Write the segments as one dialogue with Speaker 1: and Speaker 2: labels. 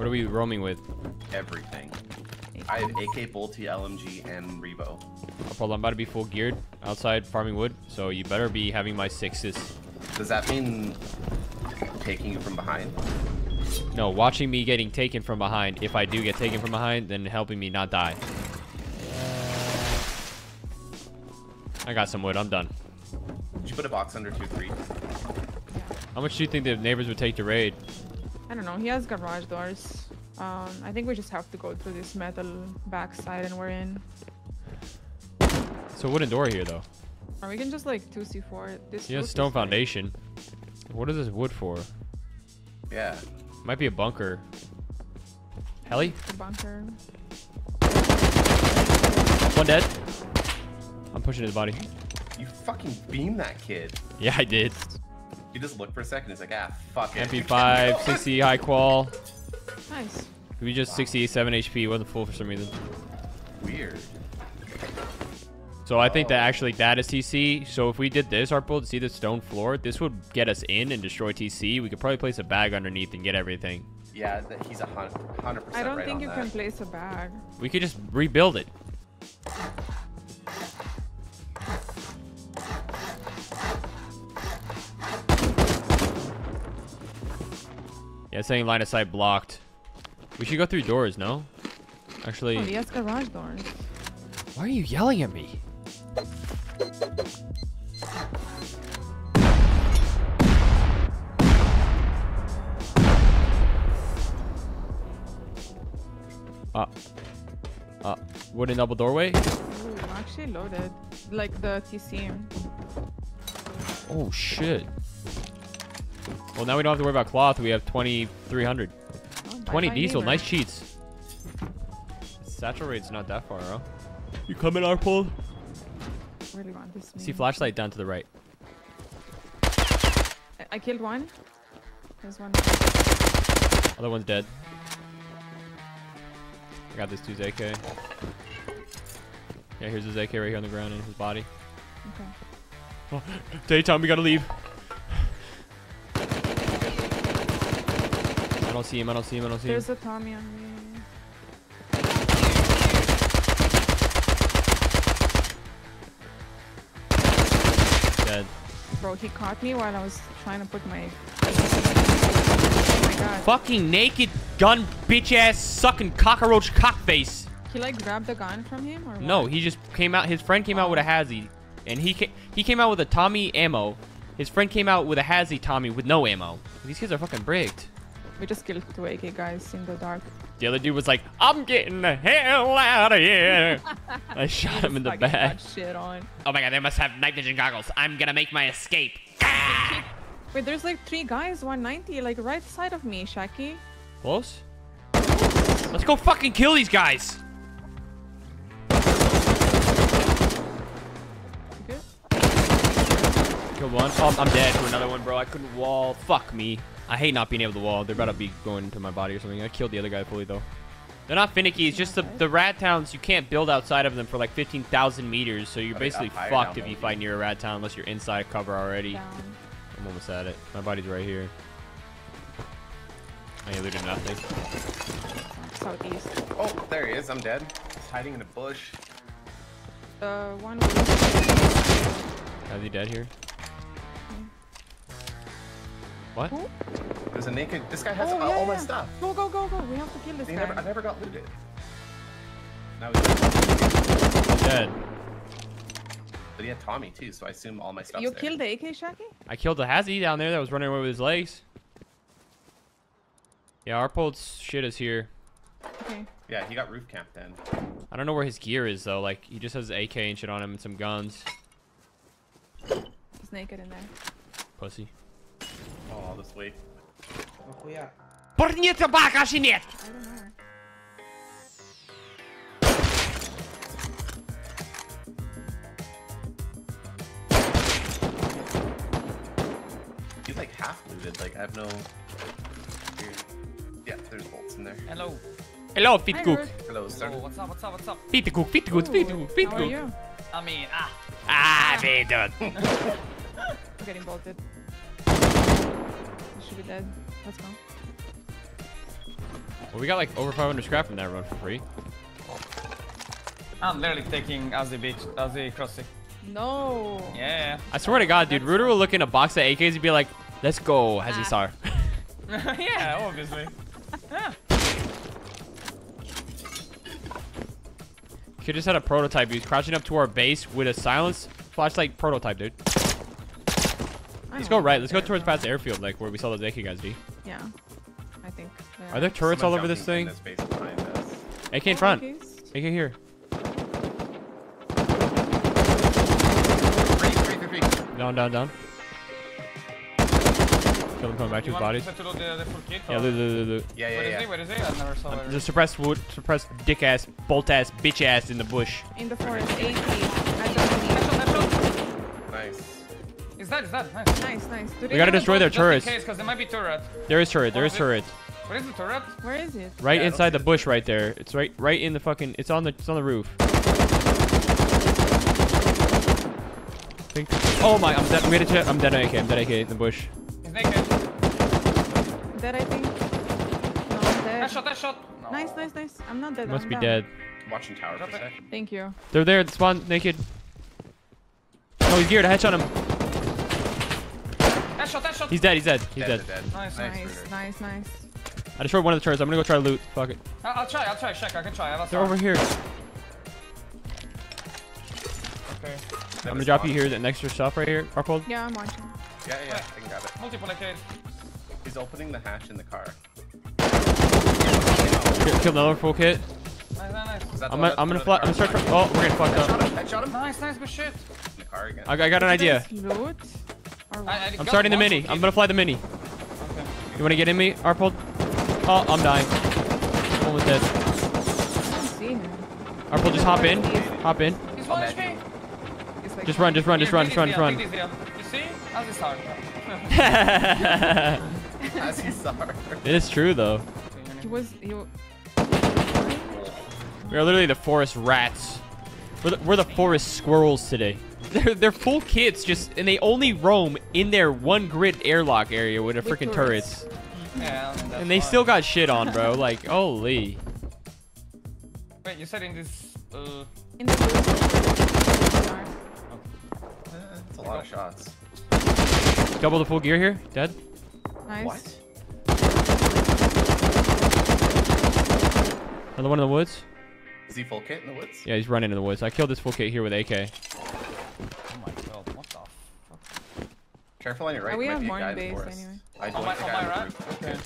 Speaker 1: What are we roaming with?
Speaker 2: Everything. I have AK, Bolty, LMG, and Revo.
Speaker 1: Hold on, I'm about to be full geared outside farming wood, so you better be having my sixes.
Speaker 2: Does that mean taking you from behind?
Speaker 1: No, watching me getting taken from behind. If I do get taken from behind, then helping me not die. I got some wood. I'm done.
Speaker 2: Did you put a box under 2-3?
Speaker 1: How much do you think the neighbors would take to raid?
Speaker 3: I don't know. He has garage doors. Um, I think we just have to go through this metal backside and we're in.
Speaker 1: So wooden door here, though.
Speaker 3: Or we can just like 2C4. This
Speaker 1: He has
Speaker 3: roof is,
Speaker 1: stone
Speaker 3: like,
Speaker 1: foundation. What is this wood for?
Speaker 2: Yeah.
Speaker 1: Might be a bunker. Heli?
Speaker 3: The bunker.
Speaker 1: One dead. I'm pushing his body.
Speaker 2: You fucking beam that kid.
Speaker 1: Yeah, I did.
Speaker 2: He just looked for a second. He's like, ah, fuck it.
Speaker 1: MP5, 60 high qual.
Speaker 3: Nice.
Speaker 1: We just 67 HP. Wasn't full for some reason.
Speaker 2: Weird.
Speaker 1: So I think that actually that is TC. So if we did this, our build, see the stone floor, this would get us in and destroy TC. We could probably place a bag underneath and get everything.
Speaker 2: Yeah, he's a hun- 100%
Speaker 3: I don't
Speaker 2: right
Speaker 3: think you
Speaker 2: that.
Speaker 3: can place a bag.
Speaker 1: We could just rebuild it. Yeah, saying line of sight blocked. We should go through doors, no? Actually,
Speaker 3: Oh, has garage doors.
Speaker 1: why are you yelling at me? Uh, uh, wooden double doorway?
Speaker 3: Ooh, actually loaded. Like the TC.
Speaker 1: Oh shit. Well, now we don't have to worry about cloth. We have 2,300.
Speaker 3: Oh,
Speaker 1: 20 diesel.
Speaker 3: neighbor.
Speaker 1: Nice cheats. Satchel rate's not that far, huh? You coming, Arpol?
Speaker 3: Really want this.
Speaker 1: See flashlight down to the right.
Speaker 3: I- I killed one. There's one.
Speaker 1: Other one's dead. I got this dude's AK. Yeah, here's his AK right here on the ground in his body.
Speaker 3: Okay.
Speaker 1: Oh, daytime, we gotta leave. Don't see him, I don't see him, I don't see him.
Speaker 3: There's a Tommy on me.
Speaker 1: Dead.
Speaker 3: Bro, he caught me while I was trying to put my. Oh my god.
Speaker 1: Fucking naked gun bitch ass sucking cockroach cockface.
Speaker 3: He like grabbed the gun from him or
Speaker 1: No, he just came out. His friend came out with a oh. hazy, and he ca- he came out with a Tommy ammo. His friend came out with a hazy Tommy with no ammo. These kids are fucking bricked.
Speaker 3: We just killed two AK guys in the dark.
Speaker 1: The other dude was like, "I'm getting the hell out of here." I shot him in the back.
Speaker 3: shit on.
Speaker 1: Oh my god, they must have night vision goggles. I'm gonna make my escape.
Speaker 3: Wait, there's like three guys, 190, like right side of me, Shacky.
Speaker 1: Close. Let's go fucking kill these guys.
Speaker 3: Good?
Speaker 1: One. Oh, I'm dead to another one, bro. I couldn't wall. Fuck me. I hate not being able to wall. They're about to be going into my body or something. I killed the other guy fully, though. They're not finicky. It's just the, the rat towns, you can't build outside of them for like 15,000 meters. So you're
Speaker 2: Are they up
Speaker 1: basically fucked if you fight near a rat town unless you're inside cover already.
Speaker 3: Down.
Speaker 1: I'm almost at it. My body's right here. I ain't looted nothing.
Speaker 3: Southeast.
Speaker 2: Oh, there he is. I'm dead. He's hiding in a bush.
Speaker 3: The one.
Speaker 1: Is he dead here? What?
Speaker 3: Who?
Speaker 2: There's a naked. This guy has
Speaker 3: Oh,
Speaker 2: all,
Speaker 3: yeah,
Speaker 2: all my stuff.
Speaker 3: Go, go, go, go. We have to kill this
Speaker 2: They
Speaker 3: guy.
Speaker 2: never, I never got looted. Now he's dead.
Speaker 1: Dead.
Speaker 2: But he had Tommy too, so I assume all my stuff.
Speaker 3: You
Speaker 2: there.
Speaker 3: killed the AK, Shacky?
Speaker 1: I killed the Hazy down there that was running away with his legs. Yeah, Arpold's shit is here.
Speaker 3: Okay.
Speaker 2: Yeah, he got roof camp then.
Speaker 1: I don't know where his gear is though. Like he just has AK and shit on him and some guns.
Speaker 3: He's naked in there.
Speaker 1: Pussy.
Speaker 2: Oh, I'll just wait.
Speaker 1: Порни табака чи нет?
Speaker 3: I don't know.
Speaker 2: He's like half looted. Like I have no. Here. Yeah, there's bolts in there.
Speaker 4: Hello.
Speaker 1: Hello, fit
Speaker 3: Hi,
Speaker 1: cook.
Speaker 3: Ruth.
Speaker 2: Hello, sir.
Speaker 4: Oh, what's up? What's up? What's up?
Speaker 1: Fit cook, fit good, fit good, fit
Speaker 3: How are
Speaker 1: good.
Speaker 3: you?
Speaker 4: I mean, ah,
Speaker 1: Ah, fit good.
Speaker 3: I'm getting bolted. You should be dead. Let's go.
Speaker 1: Well, we got like over 500 scrap from that run for free.
Speaker 4: I'm literally taking Aussie beach, Aussie crossing.
Speaker 3: No.
Speaker 4: Yeah.
Speaker 1: I swear to God, dude, Ruder will look in a box of AKs and be like, let's go, as he saw.
Speaker 4: yeah, obviously. Yeah.
Speaker 1: Kid just had a prototype. He was crouching up to our base with a silence flashlight prototype, dude. Let's go right. Let's go towards past airfield, like where we saw those AK guys, D.
Speaker 3: Yeah. I think. Yeah.
Speaker 1: Are there turrets all over this thing?
Speaker 2: in This base behind us.
Speaker 1: AK in front.
Speaker 3: AKs?
Speaker 1: AK here.
Speaker 2: Three, three, three, three.
Speaker 1: Down, down, down. Kill him coming back to his
Speaker 4: want
Speaker 1: body.
Speaker 4: to the, the kit?
Speaker 1: Yeah, loot, loot, loot, loot.
Speaker 2: Yeah,
Speaker 4: Where
Speaker 2: yeah,
Speaker 4: is
Speaker 2: yeah.
Speaker 4: he? Where is he? I never saw uh, where.
Speaker 1: The suppressed wood, suppressed dick ass, bolt ass, bitch ass in the bush.
Speaker 3: In the forest. AK.
Speaker 2: Nice.
Speaker 4: Nice,
Speaker 3: nice.
Speaker 1: We gotta destroy their turrets.
Speaker 4: case, there might be turret.
Speaker 1: There is turret. There
Speaker 4: Oh,
Speaker 1: is
Speaker 4: is it?
Speaker 1: turret.
Speaker 4: Where is the turret?
Speaker 3: Where is it?
Speaker 1: Right
Speaker 2: Yeah,
Speaker 1: inside the
Speaker 2: the
Speaker 1: bush, right there. It's right, right in the fucking. It's on the, it's on the roof. Think. Oh my! I'm dead. We had a check. I'm dead. AK. I'm dead. AK in the bush.
Speaker 4: He's naked.
Speaker 3: Dead, I think. No, I'm dead.
Speaker 4: Headshot, headshot. No.
Speaker 3: Nice, nice, nice. I'm not dead.
Speaker 1: Must
Speaker 3: I'm
Speaker 1: be
Speaker 3: down.
Speaker 1: dead.
Speaker 2: Watching tower for a
Speaker 4: Drop
Speaker 2: sec.
Speaker 3: Thank you.
Speaker 1: They're there. Spawn naked. Oh, he's geared. I headshot him.
Speaker 4: Headshot, headshot.
Speaker 1: He's dead. He's dead. He's
Speaker 2: Dead,
Speaker 1: dead.
Speaker 2: dead.
Speaker 4: Nice,
Speaker 3: Nice,
Speaker 2: Ruder.
Speaker 3: nice, nice.
Speaker 1: I destroyed one of the turrets. I'm gonna go try to loot. Fuck it.
Speaker 4: I'll, I'll try, I'll try. Check, I can try. I have
Speaker 1: They're over here.
Speaker 4: Okay.
Speaker 1: I'm gonna drop you here. That next to yourself right here. Arpold.
Speaker 3: Yeah, I'm watching.
Speaker 2: Yeah, yeah, I can grab it.
Speaker 4: Multiple AK.
Speaker 2: He's opening the hatch in the car.
Speaker 1: Kill- Killed another full kit.
Speaker 4: Nice, nice, nice.
Speaker 2: Is that the
Speaker 1: I'm
Speaker 2: one
Speaker 1: gonna, I'm gonna fly. I'm gonna start.
Speaker 2: car?
Speaker 1: Oh, we're getting fucked
Speaker 2: Headshot
Speaker 1: up.
Speaker 2: him, headshot him.
Speaker 4: Nice, nice, good shit.
Speaker 2: In the car again.
Speaker 1: I, I got an idea.
Speaker 3: Loot? Or
Speaker 4: I,
Speaker 3: what?
Speaker 4: I
Speaker 1: I'm starting the mini. I'm gonna fly the mini.
Speaker 4: Okay.
Speaker 1: You wanna get in me, Arpold? Oh, I'm dying. Almost dead.
Speaker 3: I don't see.
Speaker 1: Arpold, just hop in. Hop in.
Speaker 4: He's one
Speaker 2: Imagine.
Speaker 4: HP.
Speaker 3: Like
Speaker 1: Just run. Just run. Just run. Just run. Just run.
Speaker 4: deal, take this deal. You see? How's this hard?
Speaker 2: As he saw
Speaker 1: it is true though.
Speaker 3: He was. He, wa-
Speaker 1: We are literally the forest rats. We're the, we're the forest squirrels today. They're they're full kits, just and they only roam in their one grid airlock area with the freaking
Speaker 3: turrets.
Speaker 1: turrets.
Speaker 4: Yeah, I mean, that's
Speaker 1: And they
Speaker 4: fine.
Speaker 1: still got shit on, bro. Like, holy.
Speaker 4: Wait, you said in this. Uh,
Speaker 3: in the booth.
Speaker 2: It's a lot of shots.
Speaker 1: Double the full gear here. Dead.
Speaker 3: Nice.
Speaker 2: What?
Speaker 1: Another one in the woods.
Speaker 2: Is he full kit in the woods?
Speaker 1: Yeah, he's running in the woods. I killed this full kit here with AK.
Speaker 4: oh my god, what the fuck?
Speaker 2: Careful on your right.
Speaker 3: Oh, we
Speaker 2: might
Speaker 3: have more in
Speaker 2: in
Speaker 3: base anyway.
Speaker 2: I
Speaker 4: On
Speaker 2: joined
Speaker 4: my,
Speaker 2: the
Speaker 4: on
Speaker 2: guy
Speaker 4: my
Speaker 2: on
Speaker 4: right? Okay.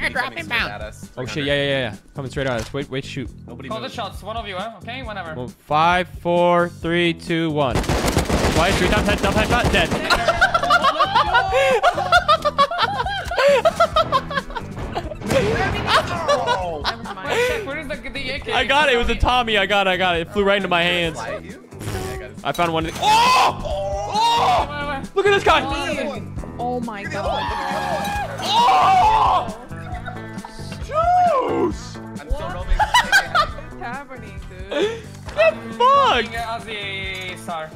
Speaker 2: He's coming straight at us.
Speaker 1: Oh shit! Yeah, yeah, yeah, yeah. Coming straight at us. Wait, wait, shoot.
Speaker 2: Nobody
Speaker 4: Call the shots, one of you, eh? Okay, whenever.
Speaker 1: Well, five, four, three, two, one. Twice, three times, head, double headshot, dead.
Speaker 3: Never
Speaker 4: Wait,
Speaker 3: mind.
Speaker 4: check, where is the, the AK?
Speaker 1: I got it. It was a Tommy. I got it. I got it. It flew right into my hands.
Speaker 2: Fly you? I got it.
Speaker 1: I found one. Oh! Oh!
Speaker 4: Wait, wait,
Speaker 1: Look at this guy.
Speaker 3: Oh, oh my god.
Speaker 1: Oh! Juice!
Speaker 2: I'm still roaming.
Speaker 3: What's happening, dude?
Speaker 1: Get fucked!
Speaker 4: The star.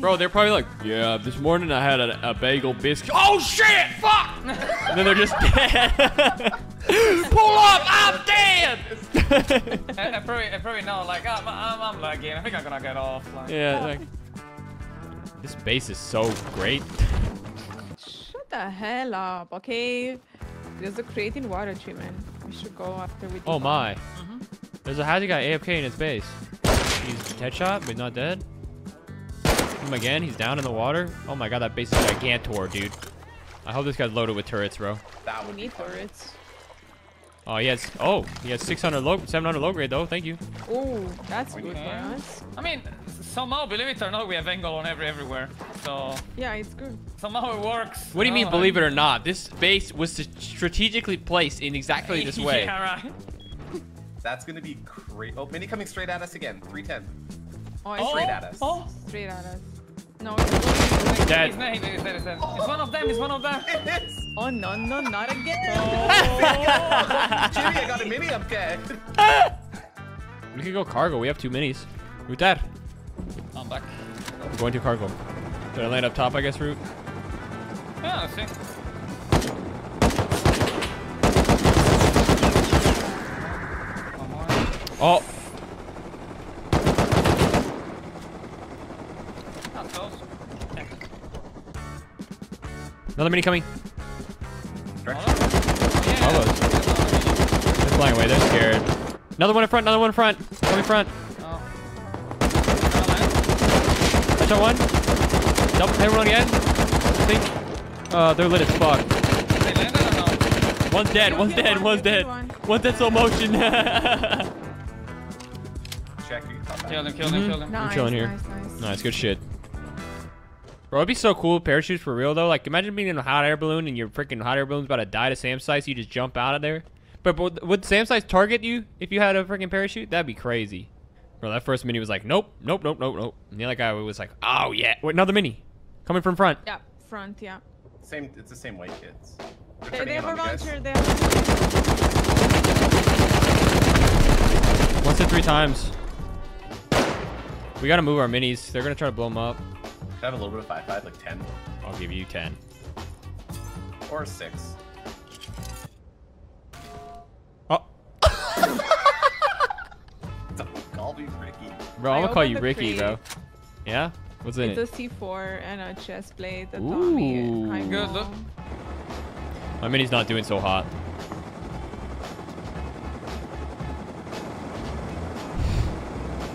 Speaker 1: Bro, they're probably like, yeah, this morning I had a, a bagel biscuit. Oh shit! Fuck! and then they're just dead. Pull up! I'm dead!
Speaker 4: I, I probably, I probably know, like, I'm, I'm, I'm lagging. I think I'm gonna get off. Like.
Speaker 1: yeah, like, this base is so great.
Speaker 3: Shut the hell up, okay? There's a crate in water treatment. We should go after we.
Speaker 1: Oh my. Mm-hmm. There's a Hazy guy AFK in his base. He's headshot, but not dead. Him again, he's down in the water. Oh my god, that base is gigantor, dude. I hope this guy's loaded with turrets, bro.
Speaker 2: That
Speaker 3: We
Speaker 2: would be
Speaker 3: need turrets.
Speaker 1: Oh, he has, oh, he has 600 low, 700 low grade though, thank you.
Speaker 3: Oh, that's good for us.
Speaker 4: I mean, somehow, believe it or not, we have angle on every everywhere. So
Speaker 3: Yeah, it's good.
Speaker 4: somehow it works.
Speaker 1: What do you mean,
Speaker 4: Oh,
Speaker 1: believe it or not? This base was strategically placed in exactly this way.
Speaker 4: yeah, right.
Speaker 2: That's gonna be great. Oh, mini coming straight at us again. 310.
Speaker 3: Oh,
Speaker 4: Oh,
Speaker 2: Straight at us.
Speaker 4: Oh,
Speaker 3: straight at us. No,
Speaker 1: Dead.
Speaker 4: He's dead, he's dead, he's dead, he's dead. It's one of them, it's one of them.
Speaker 3: Oh no no not again! Oh.
Speaker 2: Jimmy, I got a mini up dead.
Speaker 1: We can go cargo, we have two minis. Root that.
Speaker 4: I'm back.
Speaker 1: We're going to cargo. Should I land up top, I guess, Root?
Speaker 4: Yeah, let's see.
Speaker 1: Oh, another mini coming.
Speaker 2: Direction.
Speaker 4: Yeah.
Speaker 1: Almost. They're flying away. They're scared. Another one in front. Another one in front. One in front.
Speaker 4: Oh. Gonna.
Speaker 1: Touch on one. Double. Hit one again. I think. Uh, they're lit as fuck.
Speaker 4: They landed or no?
Speaker 1: One's dead. One's dead.
Speaker 3: one,
Speaker 1: One's dead.
Speaker 3: one.
Speaker 1: One's dead slow motion.
Speaker 2: Check. You can come back.
Speaker 4: Killed him, killed him,
Speaker 1: Mhm.
Speaker 4: killed him.
Speaker 3: Nice,
Speaker 1: chilling here.
Speaker 3: Nice, nice.
Speaker 1: nice. Good shit. Bro, it'd be so cool. Parachutes for real though. Like, imagine being in a hot air balloon and your freaking hot air balloon's about to die to SAM sites. You just jump out of there. But, but would SAM sites target you if you had a freaking parachute? That'd be crazy. Bro, that first mini was like, nope, nope, nope, nope, nope. And the other guy was like, oh yeah, wait, another mini, coming from front.
Speaker 3: Yeah, front, yeah.
Speaker 2: Same. It's the same white kids. They're
Speaker 3: They,
Speaker 2: turning
Speaker 3: they
Speaker 2: in
Speaker 3: have a
Speaker 2: on you
Speaker 3: launcher, they have a
Speaker 1: Once hit three times. We gotta move our minis. They're gonna try to blow them up.
Speaker 2: I have a little bit of five five, like ten
Speaker 1: I'll give you ten.
Speaker 2: or six.
Speaker 1: Oh,
Speaker 2: Don't call me Ricky.
Speaker 1: bro,
Speaker 3: I
Speaker 1: I'm gonna call you Ricky,
Speaker 3: crate.
Speaker 1: bro. Yeah. What's in
Speaker 3: It's
Speaker 1: it?
Speaker 3: a C4 and a chest plate, a Tommy.
Speaker 1: Ooh.
Speaker 3: high
Speaker 4: Good,
Speaker 3: wall.
Speaker 4: look.
Speaker 1: My mini's not doing so hot.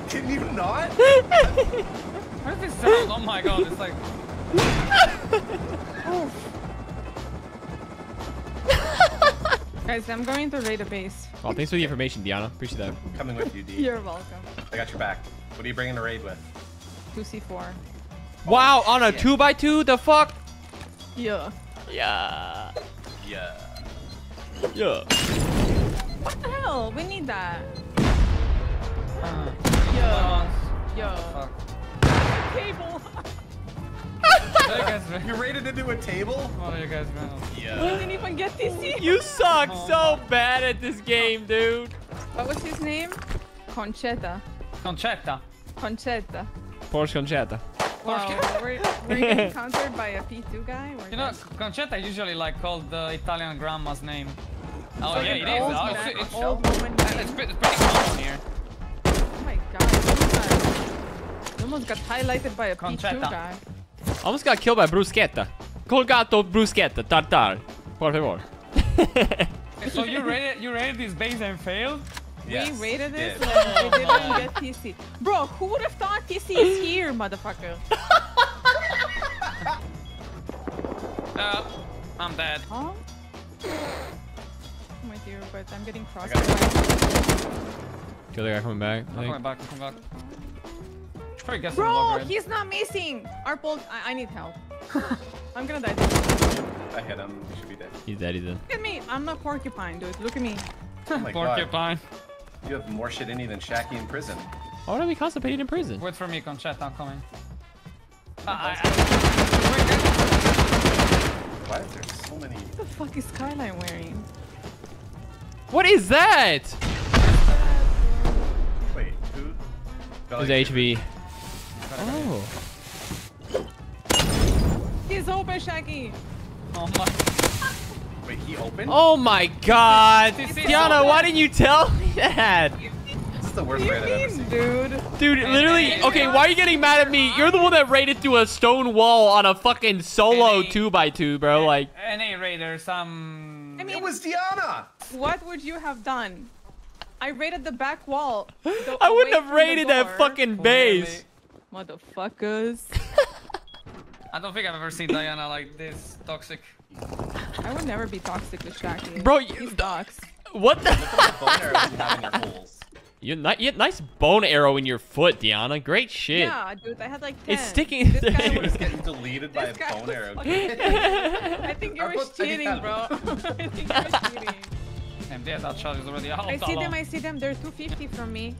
Speaker 2: Can you not?
Speaker 4: What is this sound? Oh my god, it's like.
Speaker 3: Guys, I'm going to raid a base.
Speaker 1: Oh, thanks for the information, Diana. Appreciate that.
Speaker 2: Coming with you, D.
Speaker 3: You're welcome.
Speaker 2: I got your back. What are you bringing the raid with?
Speaker 3: 2C4.
Speaker 1: Wow, on a
Speaker 2: shit.
Speaker 1: two by two, the fuck?
Speaker 3: Yeah.
Speaker 1: Yeah.
Speaker 2: Yeah.
Speaker 1: Yeah.
Speaker 3: What the hell? We need that.
Speaker 4: Uh,
Speaker 3: Yeah.
Speaker 4: oh,
Speaker 3: Yo.
Speaker 4: Fuck.
Speaker 3: Cable.
Speaker 4: What are you guys doing?
Speaker 2: Raided into a table?
Speaker 4: What are you guys doing?
Speaker 3: We
Speaker 2: Yeah.
Speaker 3: didn't even get TC.
Speaker 1: You suck oh. so bad at this game, dude.
Speaker 3: What was his name? Conchetta.
Speaker 4: Concetta.
Speaker 3: Conchetta.
Speaker 1: Porsche Conchetta.
Speaker 3: Wow. we're, we're getting countered by a P2 guy? We're
Speaker 4: You know,
Speaker 3: dead.
Speaker 4: Concetta is usually like called the Italian grandma's name. Oh
Speaker 3: Like
Speaker 4: yeah, it is.
Speaker 3: old
Speaker 4: Oh, it's, it's,
Speaker 3: old woman
Speaker 4: it's, it's pretty common here.
Speaker 3: Oh my god. You almost got highlighted by a P2
Speaker 4: Conchetta.
Speaker 3: guy.
Speaker 1: Almost got killed by bruschetta. Colgato bruschetta, tartar. Por favor.
Speaker 4: So you rated you rated this base and failed?
Speaker 2: Yes,
Speaker 3: we rated
Speaker 2: you
Speaker 3: it
Speaker 2: did.
Speaker 3: and we didn't get TC. Bro, who would have thought TC is here, motherfucker?
Speaker 4: Uh, I'm dead.
Speaker 3: Huh? I'm with you, but I'm getting crossed.
Speaker 2: got
Speaker 1: Kill the guy coming back. I
Speaker 4: I'm coming back. I'm coming back. Should probably get some
Speaker 3: Bro, he's not missing. Arpold, I, I need help. I'm gonna die.
Speaker 2: I hit him. He should be dead.
Speaker 1: He's dead, he's dead.
Speaker 3: Look at me. I'm not porcupine, dude. Look at me.
Speaker 2: Oh my god.
Speaker 4: Porcupine.
Speaker 2: You have more shit in you than Shaggy in prison.
Speaker 1: Why would I be constipated in prison?
Speaker 4: Wait for me, Concetta. I'm coming. Uh, I,
Speaker 2: Why is there so many?
Speaker 3: What the fuck is Skyline wearing?
Speaker 1: What is that?
Speaker 2: Wait, who? Got
Speaker 1: It's
Speaker 2: like-
Speaker 1: HV. Oh.
Speaker 3: He's open, Shaggy.
Speaker 4: oh my.
Speaker 2: Wait, he opened?
Speaker 1: Oh my god.
Speaker 4: This is-
Speaker 1: Diana, why didn't you tell me that?
Speaker 2: This is the worst
Speaker 3: What do
Speaker 2: raid I've
Speaker 3: you
Speaker 2: ever
Speaker 3: mean,
Speaker 2: seen.
Speaker 3: dude?
Speaker 1: Dude, literally, okay, why are you getting mad at me? You're the one that raided through a stone wall on a fucking solo
Speaker 4: Hey.
Speaker 1: 2x2, bro. Like,
Speaker 4: NA Raiders, um.
Speaker 3: I mean,
Speaker 2: It was Diana!
Speaker 3: what would you have done? I raided the back wall. the-
Speaker 1: I wouldn't have raided that fucking base.
Speaker 3: Motherfuckers.
Speaker 4: I don't think I've ever seen Diana like this toxic.
Speaker 3: I would never be toxic with Shaggy.
Speaker 1: Bro, you-
Speaker 3: He's dogs.
Speaker 1: What the?
Speaker 2: The bone arrows you have in your holes.
Speaker 1: You ni- you- nice bone arrow in your foot, Diana. Great shit.
Speaker 3: Yeah, dude, I had like 10.
Speaker 1: It's sticking
Speaker 3: This guy was
Speaker 2: Getting deleted by a bone arrow.
Speaker 3: I think you were
Speaker 2: both-
Speaker 3: cheating, bro. I think you were cheating.
Speaker 4: And yeah, that shot is already out.
Speaker 3: I see them, I see them. They're 250 from me.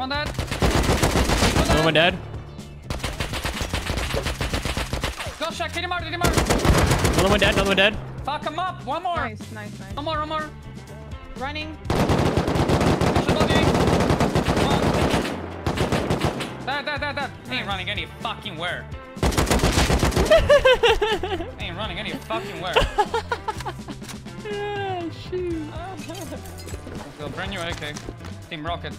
Speaker 4: On, Dad.
Speaker 1: Another one dead.
Speaker 4: Go, Shaq. Hit him out. Hit him out.
Speaker 1: Another one dead. Another one dead.
Speaker 4: Fuck him up. One more.
Speaker 3: Nice, nice, nice.
Speaker 4: One more. One more.
Speaker 3: Running.
Speaker 4: Should body. One. Dad, dad, dad, dad. Ain't running any fucking where. Ain't running any fucking where.
Speaker 1: Yeah, shoot.
Speaker 4: Go brand new AK. Team Rocket.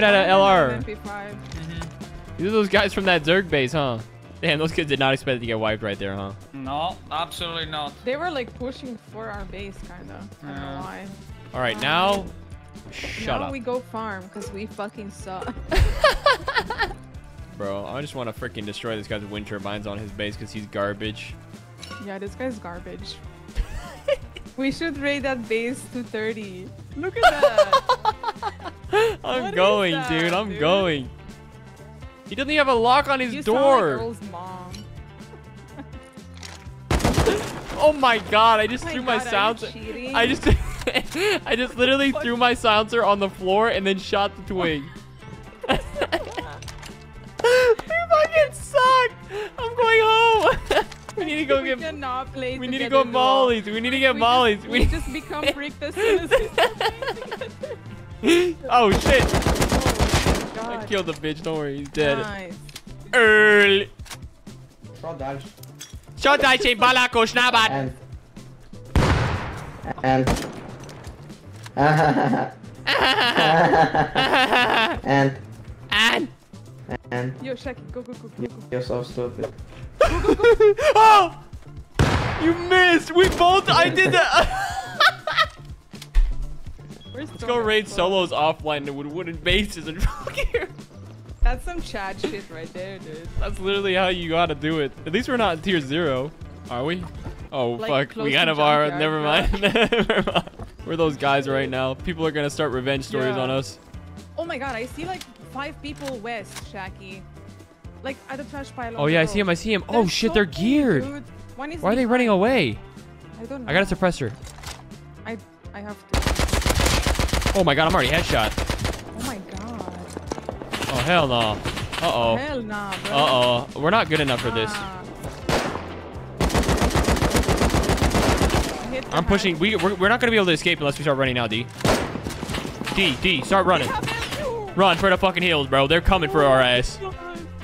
Speaker 1: Let's get out of LR.
Speaker 3: MP5. Mm-hmm.
Speaker 1: These are those guys from that Zerg base, huh? Damn, those kids did not expect to get wiped right there, huh?
Speaker 4: No, absolutely not.
Speaker 3: They were like pushing for our base, kind of. I don't know why.
Speaker 1: All right, now, um, shut
Speaker 3: now
Speaker 1: up,
Speaker 3: we go farm because we fucking suck.
Speaker 1: bro. I just want to freaking destroy this guy's wind turbines on his base because he's garbage.
Speaker 3: yeah, this guy's garbage. we should raid that base to 30. Look at that.
Speaker 1: I'm
Speaker 3: What
Speaker 1: going,
Speaker 3: that,
Speaker 1: dude. I'm
Speaker 3: dude?
Speaker 1: going. He doesn't even have a lock on his
Speaker 3: you like
Speaker 1: door. Oh my god! I just
Speaker 3: Oh my
Speaker 1: threw my
Speaker 3: God,
Speaker 1: silencer. I just, I just literally threw my silencer on the floor and then shot the oh. twig. you fucking suck! I'm going home. we need to go
Speaker 3: we
Speaker 1: get.
Speaker 3: cannot play
Speaker 1: We need to go
Speaker 3: bro.
Speaker 1: mollies. We need to get
Speaker 3: We
Speaker 1: mollies.
Speaker 3: Just,
Speaker 1: We
Speaker 3: we just become freaked as soon as we start playing together.
Speaker 1: oh shit!
Speaker 3: Oh
Speaker 1: I killed the bitch. Don't worry, he's dead.
Speaker 3: Nice.
Speaker 1: Earl.
Speaker 5: Saudades.
Speaker 1: Saudade, balaco, schnabat.
Speaker 5: And. And. and.
Speaker 1: And.
Speaker 5: And.
Speaker 3: Yo, Shacky, go, go, go, go, go.
Speaker 5: You're so stupid.
Speaker 1: oh! You missed! We both. I did that. Let's go raid solos offline with wooden bases and fucking.
Speaker 3: That's some chat shit right there, dude.
Speaker 1: That's literally how you gotta do it. At least we're not in tier zero, are we? Oh
Speaker 3: Like,
Speaker 1: fuck, we kind of are. Never mind. Never mind. We're those guys right now. People are gonna start revenge stories
Speaker 3: Yeah.
Speaker 1: on us.
Speaker 3: Oh my god, I see like five people west, Shacky. Like at the trash pile.
Speaker 1: Oh yeah, I see him. I see him. Oh shit, they're geared. Why are they running away?
Speaker 3: I don't know.
Speaker 1: I got a suppressor.
Speaker 3: I I have to.
Speaker 1: Oh my god, I'm already headshot.
Speaker 3: Oh my god.
Speaker 1: Oh hell no. Uh oh.
Speaker 3: Hell nah, bro.
Speaker 1: Uh oh. We're not good enough for this. I'm pushing. We we're, we're not gonna be able to escape unless we start running now, D. D D, start running.
Speaker 3: have him too.
Speaker 1: Run for the fucking hills, bro. They're coming for our ass.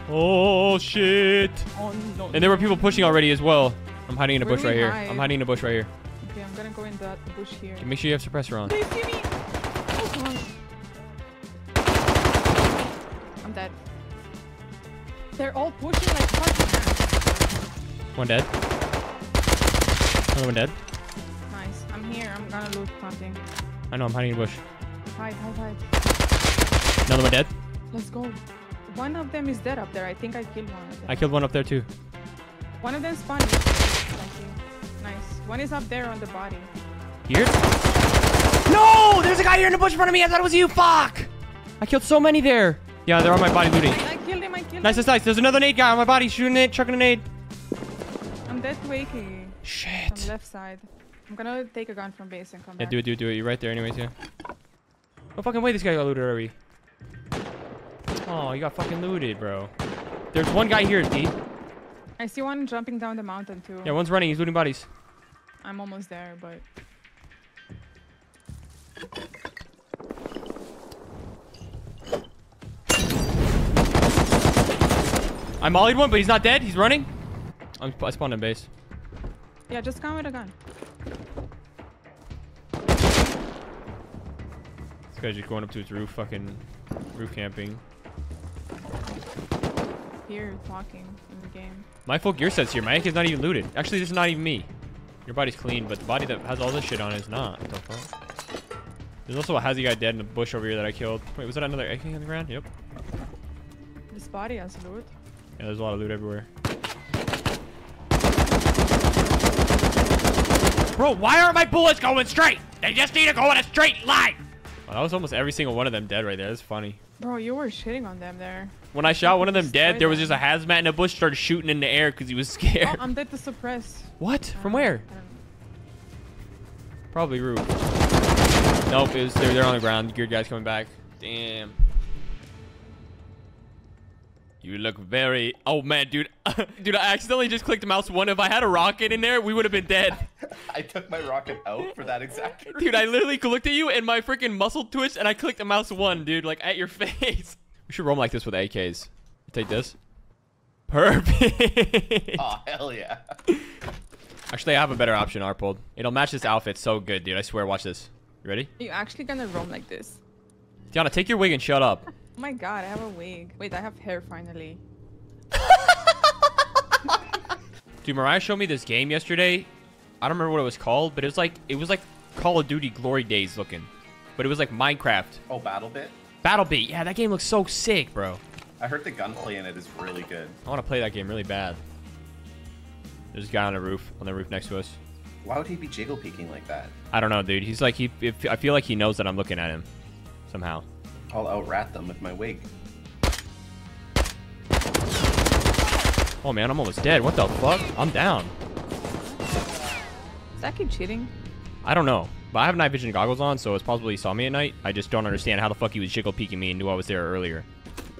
Speaker 1: Oh shit.
Speaker 3: Oh no.
Speaker 1: And there were people pushing already as well. I'm hiding in a bush right here. I'm hiding in a bush right here.
Speaker 3: Okay, I'm gonna go in that bush here.
Speaker 1: Make sure you have suppressor on.
Speaker 3: Dead. They're all pushing like fucking
Speaker 1: One dead. Another one dead.
Speaker 3: Nice. I'm here. I'm gonna loot something.
Speaker 1: I know, I'm hiding in a bush.
Speaker 3: Hide, hide, hide.
Speaker 1: Another one dead.
Speaker 3: Let's go. One of them is dead up there. I think I killed one of them.
Speaker 1: I killed one up there too.
Speaker 3: One of them spawned. this way, I think. Nice. One is up there on the body.
Speaker 1: Here? No! There's a guy here in the bush in front of me. I thought it was you. Fuck! I killed so many there. Yeah, they're on my body looting.
Speaker 3: I, killed him. I killed
Speaker 1: Nice,
Speaker 3: him.
Speaker 1: nice, nice. There's another nade guy on my body shooting it, chucking a nade.
Speaker 3: I'm dead to AK. From
Speaker 1: Shit.
Speaker 3: left side. I'm gonna take a gun from base and come
Speaker 1: Yeah,
Speaker 3: back.
Speaker 1: do it, do it, do it. You're right there anyways, yeah. No fucking way this guy got looted already. Oh, you got fucking looted, bro. There's one guy here, D.
Speaker 3: I see one jumping down the mountain too.
Speaker 1: Yeah, one's running. He's looting bodies.
Speaker 3: I'm almost there, but
Speaker 1: I mollied one, but he's not dead. He's running. I'm, I spawned in base.
Speaker 3: yeah, just come with a gun.
Speaker 1: This guy's just going up to his roof, fucking roof camping.
Speaker 3: Here, talking in the game.
Speaker 1: My full gear set's here. My AK is not even looted. Actually, this is not even me. Your body's clean, but the body that has all this shit on it is not. What the fuck? There's also a Hazy guy dead in the bush over here that I killed. Wait, was that another AK on the ground? Yep.
Speaker 3: This body has loot.
Speaker 1: Yeah, there's a lot of loot everywhere. Bro, why aren't my bullets going straight? They just need to go in a straight line. Oh, that was almost every single one of them dead right there. That's funny.
Speaker 3: Bro, you were shitting on them there.
Speaker 1: When I shot one of them dead,
Speaker 3: Destroy
Speaker 1: there was just a hazmat in a bush started shooting in the air because he was scared.
Speaker 3: Oh, I'm dead to suppress.
Speaker 1: what? From
Speaker 3: Uh,
Speaker 1: where?
Speaker 3: I don't know.
Speaker 1: Probably roof. Nope, it was they're, they're on the ground. Geared guys coming back. Damn. You look very. Oh man, dude, dude, I accidentally just clicked mouse one. If I had a rocket in there, we would have been dead.
Speaker 2: I took my rocket out for that exact reason.
Speaker 1: Dude, I literally looked at you and my freaking muscle twitched, and I clicked the mouse one, dude, like at your face. We should roam like this with AKs. Take this. Perfect.
Speaker 2: Oh, hell yeah.
Speaker 1: Actually, I have a better option, Arpold. It'll match this outfit so good, dude. I swear. Watch this. You ready?
Speaker 3: Are you actually gonna roam like this?
Speaker 1: Tiana, take your wig and shut up.
Speaker 3: Oh my god, I have a wig. Wait, I have hair finally.
Speaker 1: Dude, Mariah showed me this game yesterday. I don't remember what it was called, but it was like it was like Call of Duty Glory Days looking. But it was like Minecraft.
Speaker 2: Oh,
Speaker 1: BattleBit? BattleBit. Yeah, that game looks so sick, bro.
Speaker 2: I heard the gunplay in it is really good.
Speaker 1: I want to play that game really bad. There's a guy on the roof, on the roof next to us.
Speaker 2: Why would he be jiggle peeking like that?
Speaker 1: I don't know, dude. He's like he. If, I feel like he knows that I'm looking at him, somehow.
Speaker 2: I'll outrat them with my wig.
Speaker 1: Oh man, I'm almost dead. What the fuck? I'm down.
Speaker 3: Is that kid cheating?
Speaker 1: I don't know, but I have night vision goggles on, so it's possible he saw me at night. I just don't understand how the fuck he was jiggle peeking me and knew I was there earlier.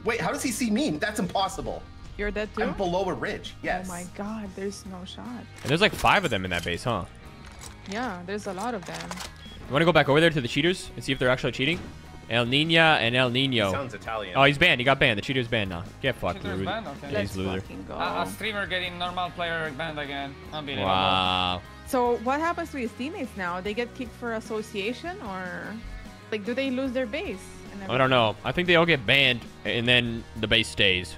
Speaker 2: Wait, how does he see me? That's impossible.
Speaker 3: You're dead too?
Speaker 2: I'm below a ridge. Yes.
Speaker 3: Oh my god, there's no shot.
Speaker 1: And there's like five of them in that base, huh?
Speaker 3: Yeah, there's a lot of them.
Speaker 1: You want to go back over there to the cheaters and see if they're actually cheating? El Nina and El Nino.
Speaker 2: Sounds Italian.
Speaker 1: Oh, he's banned. He got banned. The cheater's banned now. Get fucked,
Speaker 4: Cheater's
Speaker 1: loser.
Speaker 4: banned? Okay.
Speaker 1: Yeah, he's
Speaker 3: Let's
Speaker 1: loser.
Speaker 3: fucking go.
Speaker 4: A, a streamer getting normal player banned again. Unbelievable.
Speaker 1: Wow.
Speaker 3: So what happens to his teammates now? They get kicked for association or like do they lose their base?
Speaker 1: I don't know. I think they all get banned, and then the base stays.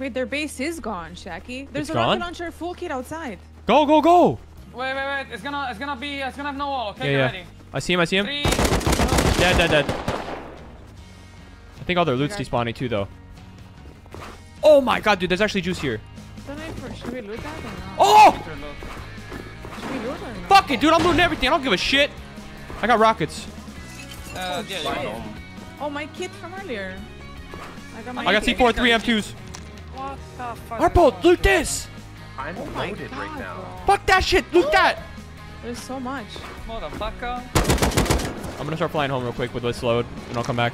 Speaker 3: Wait, their base is gone, Shacky. There's
Speaker 1: It's
Speaker 3: a
Speaker 1: gone?
Speaker 3: rocket launcher full kit outside.
Speaker 1: Go, go, go!
Speaker 4: Wait, wait, wait. It's gonna, it's gonna be, it's gonna have no wall. Okay,
Speaker 1: Yeah,
Speaker 4: you
Speaker 1: yeah.
Speaker 4: ready?
Speaker 1: I see him. I see him.
Speaker 4: Three.
Speaker 1: Dead, dead, dead. I think all their loot's
Speaker 3: Okay.
Speaker 1: despawning too, though. Oh my god, dude, there's actually juice here.
Speaker 3: Don't I for should we loot that or not?
Speaker 1: Oh!
Speaker 3: Should we loot or not?
Speaker 1: Fuck it, dude, I'm looting everything. I don't give a shit. I got rockets.
Speaker 4: Uh, yeah,
Speaker 2: Fly
Speaker 4: yeah.
Speaker 2: home.
Speaker 3: Oh my kit from earlier. I got my
Speaker 1: I got. C4 3 M2s.
Speaker 4: What the fuck?
Speaker 1: Arpo, loot this!
Speaker 2: I'm
Speaker 3: Oh my
Speaker 2: loaded
Speaker 3: god,
Speaker 2: right now.
Speaker 3: bro.
Speaker 1: Fuck that shit, loot that!
Speaker 3: There's so much.
Speaker 4: Motherfucker.
Speaker 1: I'm gonna start flying home real quick with this load, and I'll come back.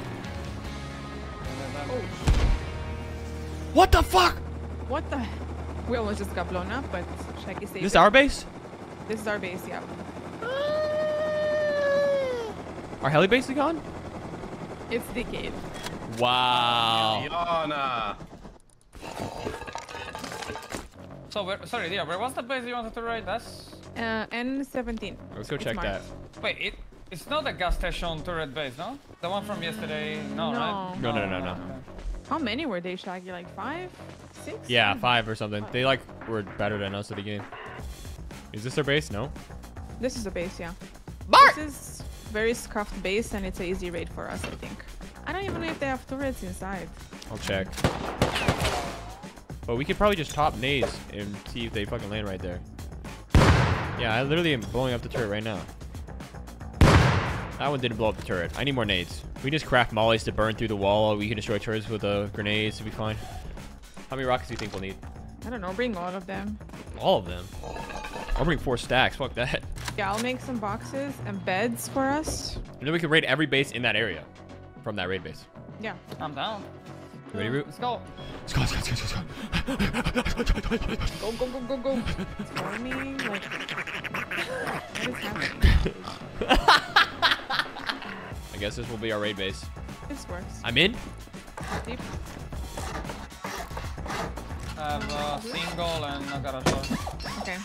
Speaker 1: Oh, what the fuck?
Speaker 3: What the? We almost just got blown up, but Shacky saved
Speaker 1: This is
Speaker 3: it.
Speaker 1: our base?
Speaker 3: This is our base, yeah.
Speaker 1: Our heli base is gone?
Speaker 3: It's Decade.
Speaker 1: Wow.
Speaker 2: Yana.
Speaker 4: So, where, sorry, yeah, where was the base you wanted to raid? That's...
Speaker 3: Uh, N17.
Speaker 1: Let's go
Speaker 3: It's
Speaker 1: check
Speaker 3: marked.
Speaker 1: that.
Speaker 4: Wait, it, it's not the gas station turret base, no? The one from yesterday? No,
Speaker 3: No.
Speaker 4: right?
Speaker 1: No, no, no, no, no.
Speaker 4: okay.
Speaker 3: How many were they, Shaggy? Like five? Six?
Speaker 1: Yeah,
Speaker 3: Seven?
Speaker 1: five or something. They like were better than us at the game. Is this their base? No.
Speaker 3: This is a base, yeah.
Speaker 1: Mark!
Speaker 3: This is very scuffed base and it's an easy raid for us, I think. I don't even know if they have turrets inside.
Speaker 1: I'll check. But we could probably just top nades and see if they fucking land right there. Yeah, I literally am blowing up the turret right now. That one didn't blow up the turret. I need more nades. We just craft mollies to burn through the wall. We can destroy turrets with uh, grenades to be fine. How many rockets do you think we'll need?
Speaker 3: I don't know, bring all of them.
Speaker 1: All of them. I'll bring four stacks. Fuck that.
Speaker 3: Yeah, I'll make some boxes and beds for us.
Speaker 1: And then we can raid every base in that area from that raid base.
Speaker 3: Yeah.
Speaker 4: I'm down.
Speaker 1: You ready, Root?
Speaker 4: Let's go.
Speaker 1: Let's go, let's go, let's go, let's go.
Speaker 3: Go, go, go, go, go. It's forming. Like, what is happening?
Speaker 1: I guess this will be our raid base.
Speaker 3: This works.
Speaker 1: I'm in.
Speaker 3: Deep.
Speaker 4: I have a single and a garage door.
Speaker 3: Okay.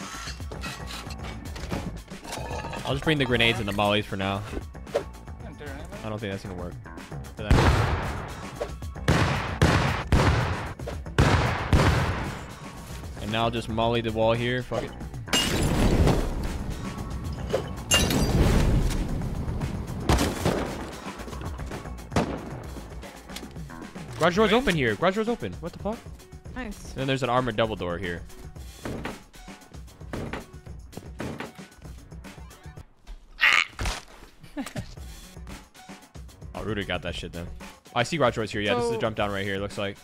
Speaker 1: I'll just bring the grenades and the mollies for now.
Speaker 4: Can't turn anybody.
Speaker 1: I don't think that's gonna work. And now I'll just molly the wall here. Fuck it. Garage door's open here. Garage door's open. What the fuck?
Speaker 3: Nice.
Speaker 1: And then there's an armored double door here. oh, Ruder got that shit then. Oh, I see garage doors here. Yeah, this is a jump down right here. Looks like.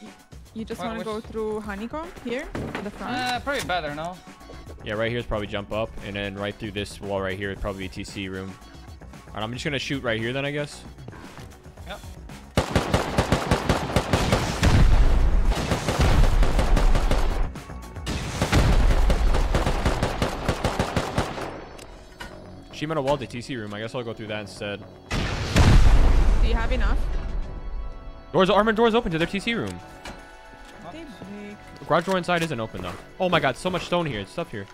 Speaker 3: You just want to go through honeycomb here to the front?
Speaker 4: Uh, probably better, no?
Speaker 1: Yeah, right here is probably jump up, and then right through this wall right here is probably a TC room. Alright, I'm just gonna shoot right here then, I guess.
Speaker 4: Yep.
Speaker 1: She meant a wall to TC room. I guess I'll go through that instead.
Speaker 3: Do you have enough?
Speaker 1: Doors, armored doors open to their TC room.
Speaker 3: They.
Speaker 1: Garage door inside isn't open though. Oh my god, so much stone here. It's stuff here.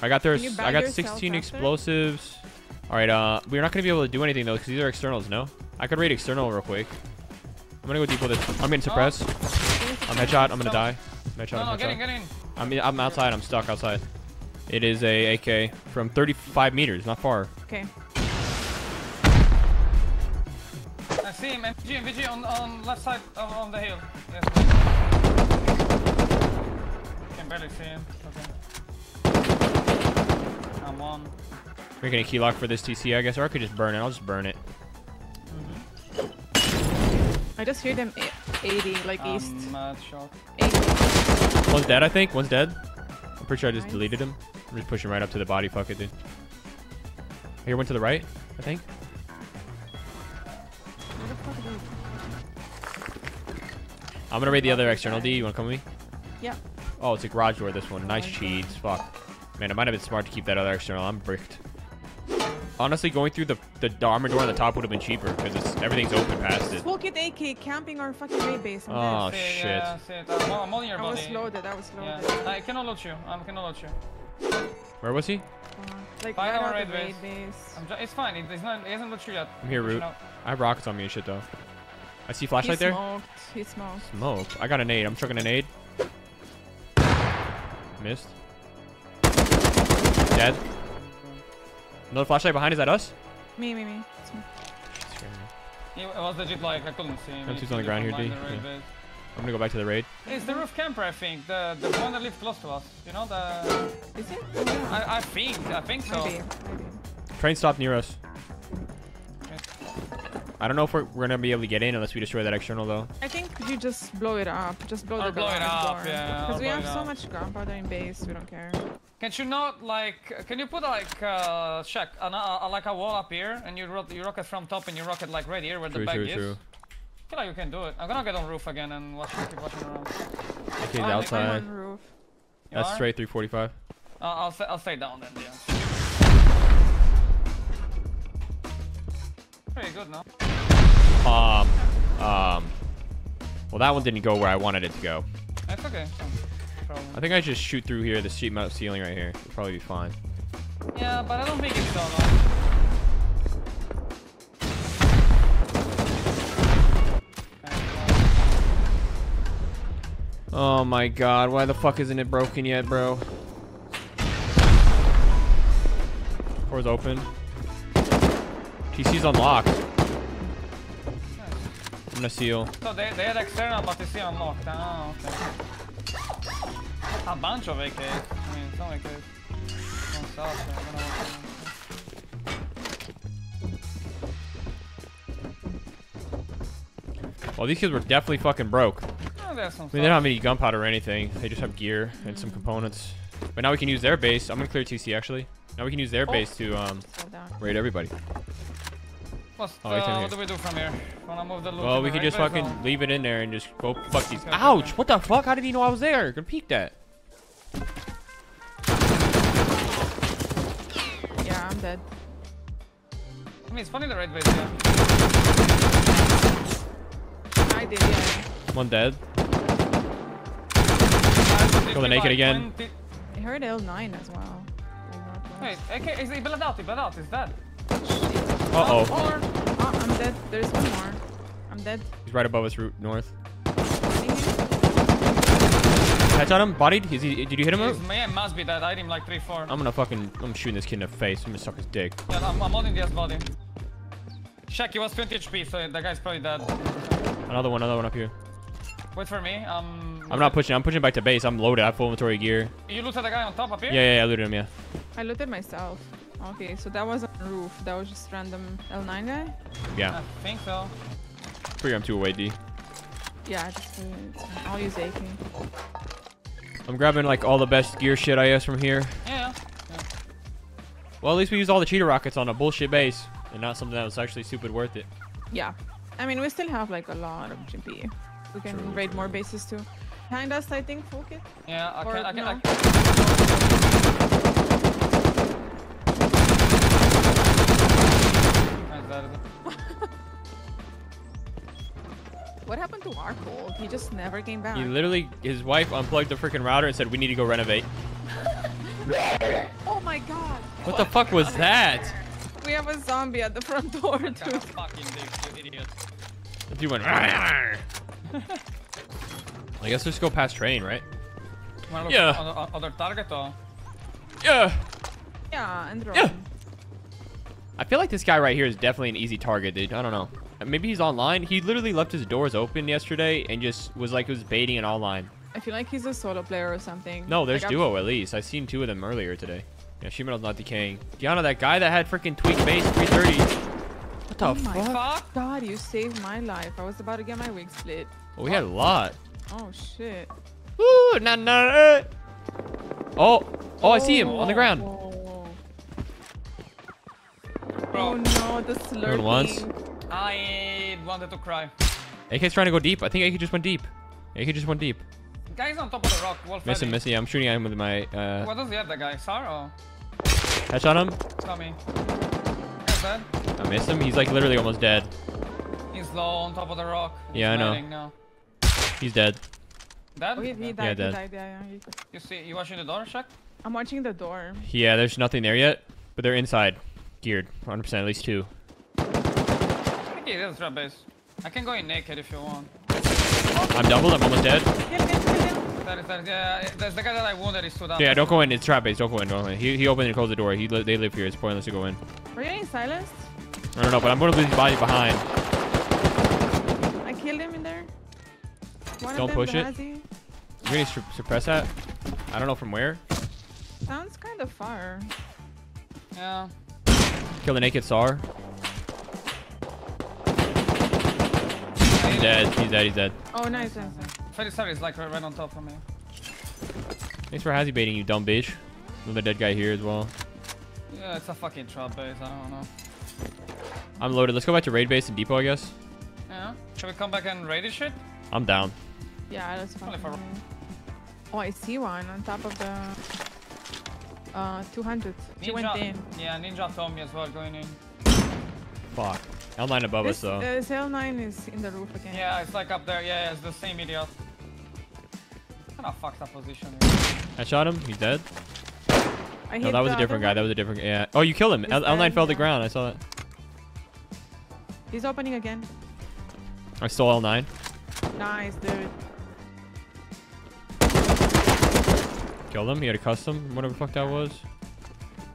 Speaker 1: I got their.
Speaker 3: Can you
Speaker 1: I got 16 explosives. All right. Uh, we're not gonna be able to do anything though because these are externals. No. I could raid external real quick. I'm gonna go deep with this. I'm getting suppressed. I'm headshot. I'm gonna die. I'm headshot.
Speaker 4: No, no,
Speaker 1: I'm
Speaker 4: get in,
Speaker 1: headshot.
Speaker 4: get in.
Speaker 1: I'm I'm outside. I'm stuck outside. It is a AK from 35 meters, not far.
Speaker 3: Okay.
Speaker 4: See him. MG, MG on, on left side of, on the hill. Yes. Can barely see him. Okay. I'm one.
Speaker 1: Making a key lock for this TC, I guess, or I could just burn it. I'll just burn it.
Speaker 3: I just hear them e- 80, like east.
Speaker 4: Uh, shocked.
Speaker 3: 80.
Speaker 1: One's dead, I think. One's dead. I'm pretty sure I just
Speaker 3: Nice.
Speaker 1: deleted him. I'm just pushing right up to the body. Fuck it, dude. Here, went to the right, I think. I'm gonna raid the other external
Speaker 3: guy.
Speaker 1: D. You wanna come with me?
Speaker 3: Yeah.
Speaker 1: Oh, it's a garage door, this one. Nice
Speaker 3: Garage
Speaker 1: cheats. Fuck. Man, it might have been smart to keep that other external. I'm bricked. Honestly, going through the, the armor door on the top would have been cheaper because it's everything's open past it.
Speaker 3: Full kit AK camping our fucking raid base. I'm
Speaker 1: Oh,
Speaker 3: dead.
Speaker 4: See
Speaker 1: shit.
Speaker 4: Yeah, see it. I'm, I'm on your
Speaker 3: I
Speaker 4: body.
Speaker 3: was loaded. I was
Speaker 4: Yeah.
Speaker 3: loaded.
Speaker 4: I cannot loot you. I cannot loot you.
Speaker 1: Where was he?
Speaker 3: Uh, like
Speaker 4: Fire
Speaker 3: right
Speaker 4: our raid base.
Speaker 3: base.
Speaker 4: I'm ju- it's fine. It, it's not, it hasn't loot you yet.
Speaker 1: I'm here,
Speaker 4: Pushing
Speaker 1: Root. I have rockets on me and shit, though. I see
Speaker 3: He
Speaker 1: flashlight there.
Speaker 3: smoked. He smoked.
Speaker 1: Smoke. I got a nade. I'm chucking a nade. Missed. Dead. Another flashlight behind. Is that us?
Speaker 3: Me, me, me. It's me.
Speaker 4: It was legit like I couldn't see him. He's
Speaker 1: on the ground here, D. Yeah. I'm gonna go back to the raid.
Speaker 4: It's the roof camper, I think. The the one that lived close to us. You know the.
Speaker 3: Is it?
Speaker 4: I, I think I think so.
Speaker 3: Maybe. Maybe.
Speaker 1: Train stopped near us.
Speaker 4: Okay.
Speaker 1: I don't know if we're, we're gonna be able to get in unless we destroy that external though.
Speaker 3: I think you just blow it up. Just blow the
Speaker 4: blow it up,
Speaker 3: door.
Speaker 4: yeah,
Speaker 3: Because we have so
Speaker 4: up.
Speaker 3: much gunpowder in base. We don't care.
Speaker 4: Can you not like? Can you put like uh check an, uh, like a wall up here and you ro you rocket from top and you rocket like right here where
Speaker 1: True,
Speaker 4: the bag
Speaker 1: true,
Speaker 4: is?
Speaker 1: true.
Speaker 4: I feel like you can do it. I'm gonna get on roof again and watch keep watching around.
Speaker 1: Okay,
Speaker 4: Oh,
Speaker 1: outside.
Speaker 3: on roof.
Speaker 1: That's
Speaker 4: are?
Speaker 1: straight 345.
Speaker 4: Uh, I'll stay, I'll stay down then. Yeah. Pretty good now.
Speaker 1: Um, um. Well, that one didn't go where I wanted it to go.
Speaker 4: It's okay. no.
Speaker 1: I think I just shoot through here, the sheet metal ceiling right here. It'll probably be fine.
Speaker 4: Yeah, but I don't think it's so long.
Speaker 1: Oh my god, why the fuck isn't it broken yet, bro? Door's open. TC's unlocked. I'm gonna seal.
Speaker 4: So they, they had external, but they see unlocked. Oh, okay. A bunch of AKs. I mean, some AKs. One shot, so I don't know
Speaker 1: Well, these kids were definitely fucking broke.
Speaker 4: Oh,
Speaker 1: I mean, they don't have any gunpowder or anything. They just have gear and some components. But now we can use their base. I'm gonna clear TC actually. Now we can use their
Speaker 4: Oh.
Speaker 1: base to um, raid everybody.
Speaker 4: What's,
Speaker 1: Oh, it's
Speaker 4: uh, what do we do from here? Wanna move the loot
Speaker 1: Well, we
Speaker 4: the
Speaker 1: could
Speaker 4: right
Speaker 1: just fucking
Speaker 4: or-
Speaker 1: leave it in there and just go fuck these.
Speaker 4: Okay, okay,
Speaker 1: Ouch!
Speaker 4: okay.
Speaker 1: What the fuck? How did he know I was there? Gonna peek that.
Speaker 3: Yeah, I'm dead.
Speaker 4: I mean, it's funny the red base, yeah.
Speaker 3: I did, yeah.
Speaker 1: One dead.
Speaker 4: It's
Speaker 1: the naked again.
Speaker 4: 20
Speaker 3: I heard L9 as well.
Speaker 4: Wait, AK, is he bled out? He bled out. Is that?
Speaker 1: Uh oh.
Speaker 4: Or
Speaker 3: Oh, I'm dead. There's one more. I'm dead.
Speaker 1: He's right above us, route north.
Speaker 3: See him?
Speaker 1: Headshot him. Bodied. Is he? Did you hit him?
Speaker 4: He's,
Speaker 1: Up?
Speaker 4: yeah, must be that. I hit him like 3 4.
Speaker 1: I'm gonna fucking. I'm shooting this kid in the face. I'm gonna suck his dick.
Speaker 4: Yeah, I'm, I'm holding this body. Check, he was 20 HP, so that guy's probably dead.
Speaker 1: Another one. Another one up here.
Speaker 4: Wait for me. Um,
Speaker 1: I'm not pushing. I'm pushing back to base. I'm loaded. I have full inventory gear.
Speaker 4: You looked at the guy on top up here?
Speaker 1: Yeah, yeah, yeah. I looted him. Yeah.
Speaker 3: I looted myself. Okay, so that wasn't a roof. That was just random L9 guy?
Speaker 1: Yeah.
Speaker 4: I think so.
Speaker 1: Three. I'm two away. D.
Speaker 3: Yeah, just uh, I'll use AK.
Speaker 1: I'm grabbing like all the best gear shit I guess from here.
Speaker 4: Yeah.
Speaker 1: Well, at least we used all the cheater rockets on a bullshit base, and not something that was actually stupid worth it.
Speaker 3: Yeah. I mean, we still have like a lot of GP. We can
Speaker 1: True,
Speaker 3: raid more bases too. Behind us, I think, full kit.
Speaker 4: Yeah, I
Speaker 3: Or
Speaker 4: can. I can. I can.
Speaker 3: What happened to our cold? He just never came back.
Speaker 1: He literally, his wife unplugged the freaking router and said, "We need to go renovate."
Speaker 3: Oh my god.
Speaker 1: What the fuck was that?
Speaker 3: We have a zombie at the front door,
Speaker 4: God, fucking dick, you idiot.
Speaker 1: The dude went. I guess let's go past train, right? Yeah.
Speaker 4: other, other target or?
Speaker 1: Yeah.
Speaker 3: Yeah, and
Speaker 1: Yeah. I feel like this guy right here is definitely an easy target, dude. I don't know. Uh, maybe he's online. He literally left his doors open yesterday and just was like, he was baiting it online.
Speaker 3: I feel like he's a solo player or something.
Speaker 1: No, there's
Speaker 3: Like,
Speaker 1: duo at least. I seen two of them earlier today. Yeah, Shimano's not decaying. Gianna, that guy that had freaking tweak base 330. What the
Speaker 3: Oh my
Speaker 1: fuck?
Speaker 4: Fuck!
Speaker 3: God, you saved my life. I was about to get my wig split.
Speaker 1: Well, we had a lot.
Speaker 3: Oh, oh shit.
Speaker 1: Woo, nah, nah, nah. Oh, oh, I see him on the ground.
Speaker 3: Oh, oh no, the slurping.
Speaker 1: Going once.
Speaker 4: I wanted to cry.
Speaker 1: AK's trying to go deep. I think AK just went deep. AK just went deep.
Speaker 4: Guy's on top of the rock, wolf
Speaker 1: Miss him,
Speaker 4: ready.
Speaker 1: miss him. Yeah, I'm shooting at him with my uh,
Speaker 4: What does he have, that guy? SAR or?
Speaker 1: headshot him.
Speaker 4: Tell me. Guy's dead.
Speaker 1: I miss him. He's like literally almost dead.
Speaker 4: He's low on top of the rock. He's
Speaker 1: Yeah, I know.
Speaker 4: landing Now.
Speaker 1: He's dead.
Speaker 4: Dead?
Speaker 3: Oh, he, he
Speaker 4: Yeah.
Speaker 3: died,
Speaker 1: dead.
Speaker 3: he died, yeah, yeah.
Speaker 4: You see, you watching the door, Shaq?
Speaker 3: I'm watching the door.
Speaker 1: Yeah, there's nothing there yet, but they're inside, geared, 100%, at least two.
Speaker 4: I think he is trap base. I can go in naked if you want.
Speaker 1: I'm doubled. I'm almost dead.
Speaker 3: Kill him, kill him.
Speaker 4: That is, that is, yeah, there's the guy that I wounded, he stood up.
Speaker 1: Yeah, don't go in. It's trap base. Don't go in. Don't go in. He, he opened and closed the door. He li they live here. It's pointless to go in.
Speaker 3: Were you getting silenced?
Speaker 1: I don't know, but I'm gonna leave his body behind.
Speaker 3: I killed him in there. One
Speaker 1: Don't push it.
Speaker 3: Nazi.
Speaker 1: You ready to su- suppress that? I don't know from where.
Speaker 3: Sounds kind of far.
Speaker 4: Yeah.
Speaker 1: Kill the naked SAR. Dead. He's dead. He's dead.
Speaker 3: Oh, nice, nice, nice.
Speaker 4: Freddy Star is like right on top of me.
Speaker 1: Thanks for hazy baiting, you dumb bitch. Another dead guy here as well.
Speaker 4: Yeah, it's a fucking trap base, I don't know.
Speaker 1: I'm loaded. Let's go back to raid base and depot, I guess.
Speaker 4: Yeah. Should we come back and raid this shit?
Speaker 1: I'm down.
Speaker 3: Yeah, that's fine.
Speaker 4: Only for-
Speaker 3: Oh, I see one on top of the uh 200. She went in.
Speaker 4: Yeah, Ninja told me as well going in.
Speaker 1: Fuck. L9 above us
Speaker 3: This,
Speaker 1: though.
Speaker 3: uh, this L9 is in the roof again.
Speaker 4: Yeah, it's like up there. Yeah, yeah it's the same idiot. Kind of fucked up position. Here.
Speaker 1: I shot him. He's dead.
Speaker 3: I
Speaker 1: No,
Speaker 3: hit
Speaker 1: that was a different
Speaker 3: other
Speaker 1: guy. That was a different. Yeah. Oh, you killed him.
Speaker 3: He's
Speaker 1: L- L9
Speaker 3: dead,
Speaker 1: fell to the ground. I saw that.
Speaker 3: He's opening again.
Speaker 1: I stole L9.
Speaker 3: Nice, dude.
Speaker 1: Killed him. He had a custom. Whatever the fuck that was.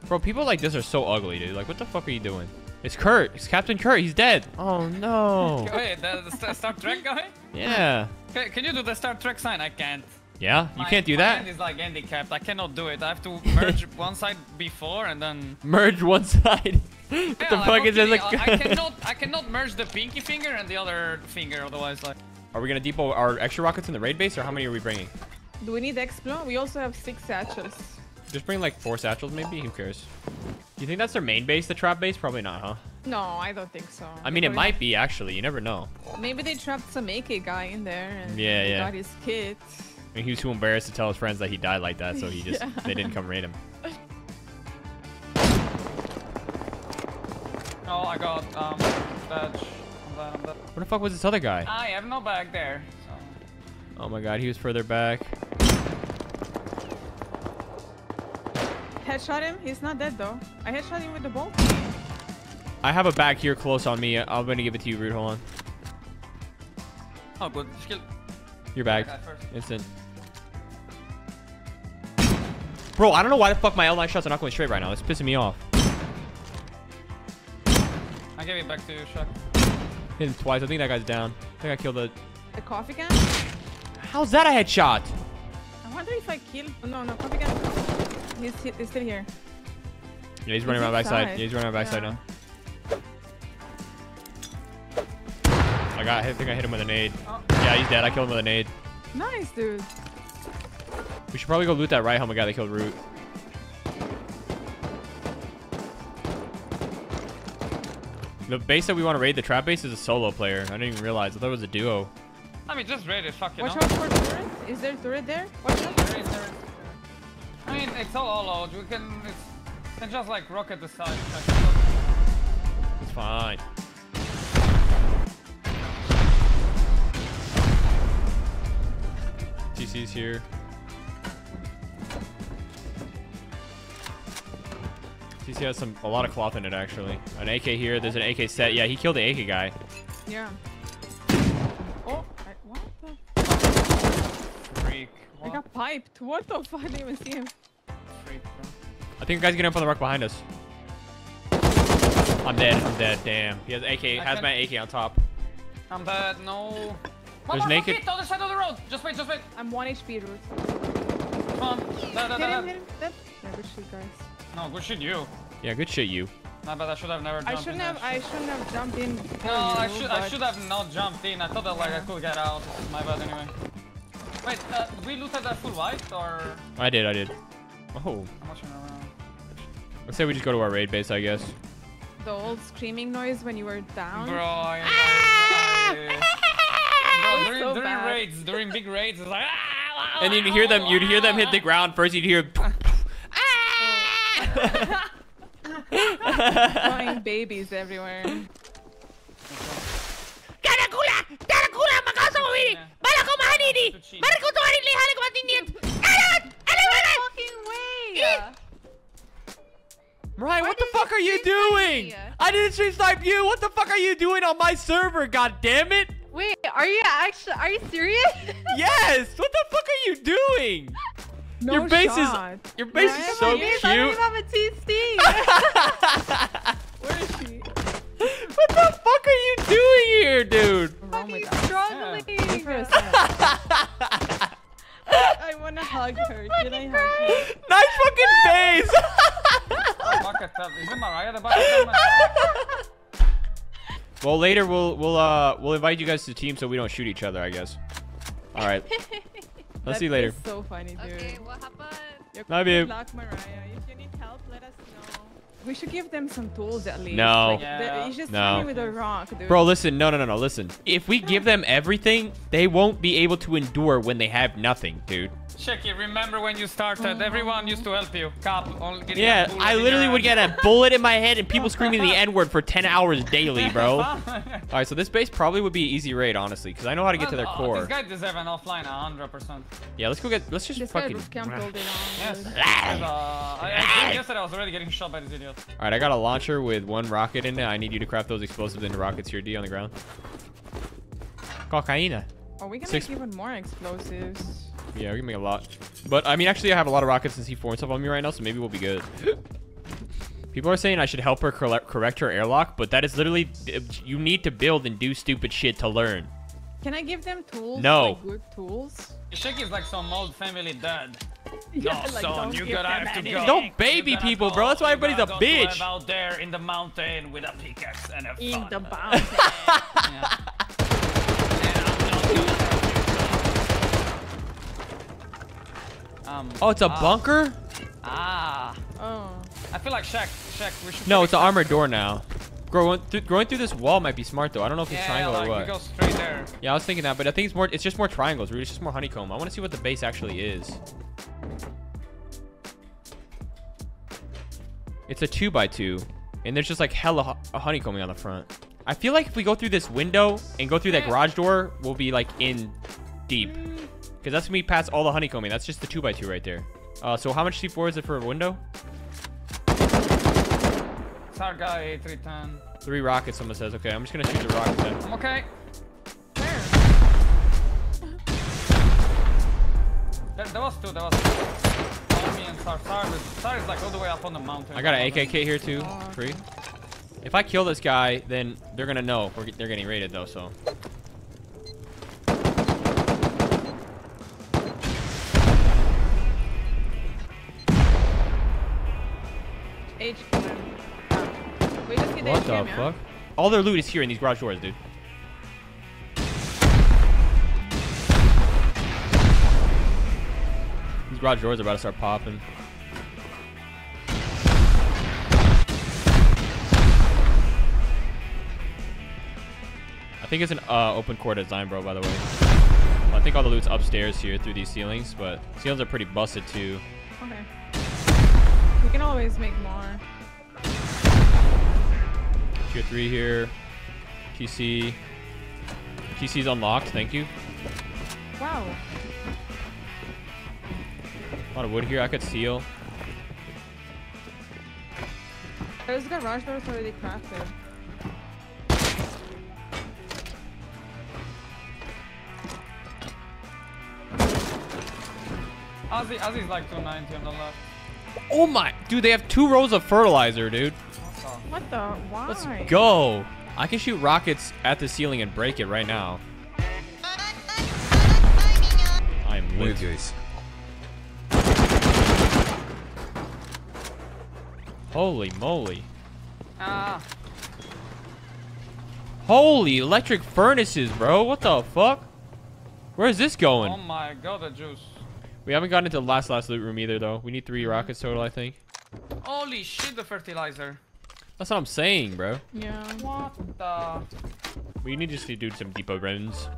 Speaker 1: Bro, people like this are so ugly, dude. Like, what the fuck are you doing? It's Kurt. It's Captain Kurt. He's dead. Oh no.
Speaker 4: Wait, the, the Star- Star Trek guy?
Speaker 1: Yeah.
Speaker 4: Can, can you do the Star Trek sign? I can't.
Speaker 1: Yeah. You
Speaker 4: My-
Speaker 1: can't do
Speaker 4: my
Speaker 1: that.
Speaker 4: hand is like handicapped. I cannot do it. I have to merge one side before and then.
Speaker 1: Merge one side. what
Speaker 4: Yeah,
Speaker 1: the
Speaker 4: like,
Speaker 1: fuck is this?
Speaker 4: okay,
Speaker 1: Like,
Speaker 4: I cannot. I cannot merge the pinky finger and the other finger. Otherwise, like.
Speaker 1: are we gonna depot our extra rockets in the raid base, or how many are we bringing?
Speaker 3: Do we need Explo? We also have six satchels.
Speaker 1: Just bring like four satchels, maybe. Who cares? Do you think that's their main base, the trap base? Probably not, huh?
Speaker 3: No, I don't think so.
Speaker 1: I mean, it
Speaker 3: Probably-
Speaker 1: might be actually. You never know.
Speaker 3: Maybe they trapped some AK guy in there and
Speaker 1: Yeah,
Speaker 3: he
Speaker 1: yeah.
Speaker 3: got his kit.
Speaker 1: And he was too embarrassed to tell his friends that he died like that, so he just
Speaker 3: Yeah.
Speaker 1: they didn't come raid him.
Speaker 4: Oh, I got um badge. I'm dead. I'm dead.
Speaker 1: Where the fuck was this other guy?
Speaker 4: I have no bag there. So.
Speaker 1: Oh my god, he was further back.
Speaker 3: Headshot him. He's not dead though. I headshot him with the bolt.
Speaker 1: I have a bag here close on me. I'm gonna give it to you, Root. Hold on.
Speaker 4: Oh, good. Just kill
Speaker 1: Your bag. Instant. Bro, I don't know why the fuck my L9 shots are not going straight right now. It's pissing me off.
Speaker 4: I gave it back to you, Shaq.
Speaker 1: Hit him twice. I think that guy's down. I think I killed the.
Speaker 3: The coffee can.
Speaker 1: How's that a headshot?
Speaker 3: I wonder if I killed. No, no, coffee can. He's, he's still here.
Speaker 1: Yeah, he's running around backside.
Speaker 3: inside.
Speaker 1: Yeah, he's running around backside
Speaker 3: Yeah.
Speaker 1: now. I got. I think I hit him with a nade.
Speaker 4: Oh.
Speaker 1: Yeah, he's dead. I killed him with a nade.
Speaker 3: Nice, dude.
Speaker 1: We should probably go loot that right helmet guy that killed Root. The base that we want to raid, the trap base, is a solo player. I didn't even realize. I thought it was a duo.
Speaker 4: I mean, just raid it. Fuck you
Speaker 3: Watch
Speaker 4: know.
Speaker 3: out for turret. Is there turret there? Watch out.
Speaker 4: It's all all out. We can. It's. Can just like rocket the side.
Speaker 1: It's fine. TC's here. TC has some a lot of cloth in it actually. An AK here. There's an AK set. Yeah, he killed the AK guy.
Speaker 3: Yeah. Oh, I, what the?
Speaker 4: Freak.
Speaker 3: I got piped. What the fuck? I didn't even see him.
Speaker 4: Freak, bro.
Speaker 1: I think a guy's getting up on the rock behind us. I'm dead. I'm dead. Damn. He has AK.
Speaker 4: I
Speaker 1: Has my AK on top.
Speaker 4: I'm dead. No. One
Speaker 1: There's
Speaker 4: more
Speaker 1: naked-
Speaker 4: naked. other side of the road. Just wait. Just wait.
Speaker 3: I'm 1 HP, Root.
Speaker 4: Come on. Dead, dead,
Speaker 3: Hit him, hit him. Dead. Yeah, good shit, guys.
Speaker 4: No, good shit, you.
Speaker 1: Yeah, good shit, you.
Speaker 4: Nah, but I should have never jumped
Speaker 3: I shouldn't
Speaker 4: that
Speaker 3: have. I shouldn't have jumped in. for
Speaker 4: No, I
Speaker 3: you,
Speaker 4: should. I should have not jumped in. I thought that like I could get out. My bad anyway. Wait, uh, we looted that full white or
Speaker 1: I did. I did. Oh.
Speaker 4: how much in around?
Speaker 1: Let's say we just go to our raid base, I guess.
Speaker 3: The old screaming noise when you were down.
Speaker 4: Bro, I, I, I, bro, during,
Speaker 3: so
Speaker 4: during raids, during big raids, it's like. "Ah,
Speaker 1: And you'd hear them. You'd hear them hit the ground first. You'd hear.
Speaker 3: Flying babies everywhere. fucking way!
Speaker 1: Ryan, what the fuck are you doing?
Speaker 3: me?
Speaker 1: I didn't stream snipe you. What the fuck are you doing on my server? God damn it!
Speaker 6: Wait, are you actually? Are you serious?
Speaker 1: Yes. What the fuck are you doing?
Speaker 3: No
Speaker 1: your base
Speaker 3: shot.
Speaker 1: is your base
Speaker 3: Ryan,
Speaker 1: is so
Speaker 3: you
Speaker 6: I don't even
Speaker 1: cute.
Speaker 6: have a TC.
Speaker 3: Where is she?
Speaker 1: what the fuck are you doing here, dude?
Speaker 3: What's wrong with
Speaker 6: Fucking struggling.
Speaker 3: her hug her. Can I hug her?
Speaker 1: Nice fucking base.
Speaker 4: Bucket up. Is it Mariah the bucket up?
Speaker 1: well, later we'll we'll uh we'll invite you guys to the team so we don't shoot each other. I guess. All right. Let's
Speaker 3: That
Speaker 1: see you later.
Speaker 3: so funny, dude.
Speaker 6: okay, what happened?
Speaker 3: You're
Speaker 1: Love you.
Speaker 3: luck, Mariah. If you need help, let us know. We should give them some tools at least.
Speaker 1: No.
Speaker 3: Like,
Speaker 4: Yeah.
Speaker 3: the- just
Speaker 1: No.
Speaker 3: no. with a rock, dude.
Speaker 1: Bro, listen. No, no, no, no. Listen. If we give them everything, they won't be able to endure when they have nothing, dude.
Speaker 4: Shacky, remember when you started? Everyone used to help you. Cap, only
Speaker 1: Yeah, I literally
Speaker 4: your
Speaker 1: would get a bullet in my head and people screaming the N-word for 10 hours daily, bro. All right, so this base probably would be an easy raid, honestly, because I know how to get to their
Speaker 4: oh,
Speaker 1: core.
Speaker 4: This guy deserves an offline, hundred percent.
Speaker 1: Yeah, let's go get. Let's just
Speaker 3: this guy
Speaker 1: fucking.
Speaker 3: was camped all day long.
Speaker 4: Yes.
Speaker 3: dude.
Speaker 4: Uh, I, I think yesterday I was already getting shot by this idiot.
Speaker 1: All right, I got a launcher with one rocket in it. I need you to craft those explosives into rockets here, D, on the ground. Cocaina.
Speaker 3: Are we gonna
Speaker 1: Six-
Speaker 3: make even more explosives?
Speaker 1: Yeah, we can make a lot. But I mean, actually, I have a lot of rockets and C4 and stuff on me right now, so maybe we'll be good. People are saying I should help her correct, correct her airlock, but that is literally uh, you need to build and do stupid shit to learn.
Speaker 3: Can I give them tools?
Speaker 1: No.
Speaker 3: Like good tools?
Speaker 4: Shacky is like some old family dad.
Speaker 3: Yeah,
Speaker 4: no,
Speaker 3: like,
Speaker 4: son,
Speaker 3: don't
Speaker 4: you gotta have to go.
Speaker 1: Don't baby people,
Speaker 4: go.
Speaker 1: bro. That's why
Speaker 4: You
Speaker 1: everybody's a
Speaker 4: gotta go to
Speaker 1: bitch.
Speaker 4: out there in the mountain with a pickaxe and a
Speaker 3: In
Speaker 4: fun.
Speaker 3: the mountain.
Speaker 4: Yeah. Um,
Speaker 1: Oh, it's a
Speaker 4: ah,
Speaker 1: bunker?
Speaker 4: Ah.
Speaker 3: oh.
Speaker 4: I feel like Shaq. Shaq, we should.
Speaker 1: No, it's an armored door now. Growing through, going through this wall might be smart though. I don't know if it's
Speaker 4: Yeah,
Speaker 1: triangle
Speaker 4: like
Speaker 1: or what.
Speaker 4: we go straight there.
Speaker 1: Yeah, I was thinking that, but I think it's more. It's just more triangles. Really, it's just more honeycomb. I want to see what the base actually is. It's a two by two, and there's just like hella hu- a honeycombing on the front. I feel like if we go through this window and go through that garage door, we'll be like in deep, because that's gonna be past all the honeycombing. That's just the two by two right there. Uh, so how much C4 is it for a window?
Speaker 4: Sarga A310.
Speaker 1: Three rockets. Someone says. Okay, I'm just gonna shoot the rockets. Then.
Speaker 4: I'm okay.
Speaker 3: Where?
Speaker 4: There, there was two. There was two. Me and Sar. Sar is, Sar is like all the way up on the mountain.
Speaker 1: I got an AKK here too. Free. If I kill this guy, then they're gonna know we're, they're getting raided though. So. What the fuck? All their loot is here in these garage doors, dude. These garage doors are about to start popping. I think it's an uh, open core design, bro, by the way. I think all the loot's upstairs here through these ceilings, but ceilings are pretty busted too.
Speaker 3: Okay. We can always make more.
Speaker 1: Tier 3 here. TC. TC's unlocked, thank you.
Speaker 3: Wow.
Speaker 1: A lot of wood here, I could seal.
Speaker 3: There's a garage doors already crafted.
Speaker 4: Ozzy, Ozzy's like 290 on the left.
Speaker 1: Oh my, dude, they have two rows of fertilizer, dude.
Speaker 3: What the? Why?
Speaker 1: Let's go. I can shoot rockets at the ceiling and break it right now. I'm lit.
Speaker 7: guys.
Speaker 1: Holy moly.
Speaker 4: Ah,
Speaker 1: Holy electric furnaces, bro. What the fuck? Where is this going?
Speaker 4: oh my god, the juice.
Speaker 1: We haven't gotten into the last last loot room either, though. We need three rockets total, I think.
Speaker 4: Holy shit, the fertilizer.
Speaker 1: That's what I'm saying, bro.
Speaker 3: Yeah.
Speaker 4: What the?
Speaker 1: We need just to do some depot runs.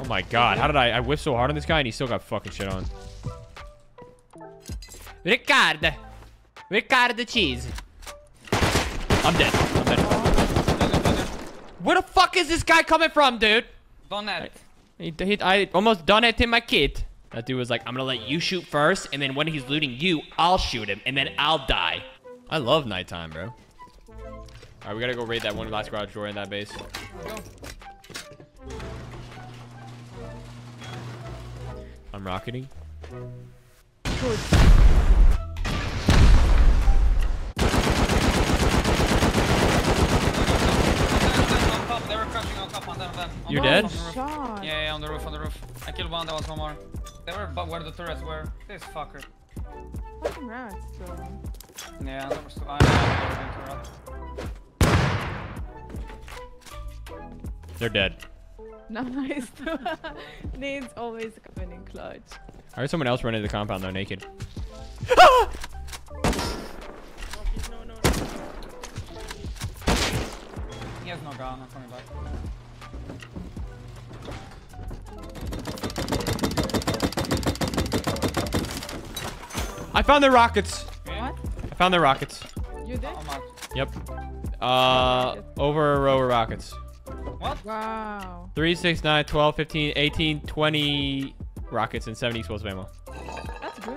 Speaker 1: Oh my god, how did I- I whiffed so hard on this guy and he still got fucking shit on. Ricard! Ricard the cheese. I'm dead. I'm dead. Where the fuck is this guy coming from, dude?
Speaker 4: Donut.
Speaker 1: He, he, I almost done it to my kid. That dude was like, I'm gonna let you shoot first, and then when he's looting you, I'll shoot him, and then I'll die. I love nighttime, bro. All right, we gotta go raid that one last garage door in that base.
Speaker 4: Go.
Speaker 1: I'm rocketing.
Speaker 3: Good.
Speaker 4: On top, they were crouching on top on them. them. On
Speaker 1: You're dead?
Speaker 4: Roof, on the roof.
Speaker 3: Shot.
Speaker 4: Yeah, yeah, on the roof, on the roof. I killed one, there was one more. They were but where the turrets were. This fucker.
Speaker 3: Fucking rats, bro.
Speaker 4: Yeah, there was two. I know, they were turret.
Speaker 1: They're dead.
Speaker 3: No, nice. Nade's always coming in clutch.
Speaker 1: I heard someone else run into the compound though, naked.
Speaker 4: He has no gun, I'm coming back.
Speaker 1: I found their rockets.
Speaker 3: What?
Speaker 1: I found their rockets.
Speaker 3: You did?
Speaker 1: Yep. Uh, over a row of rockets.
Speaker 4: What?
Speaker 3: Wow.
Speaker 1: 3, 6, 9, 12, 15, 18, 20 rockets and 70 explosive ammo.
Speaker 3: That's good.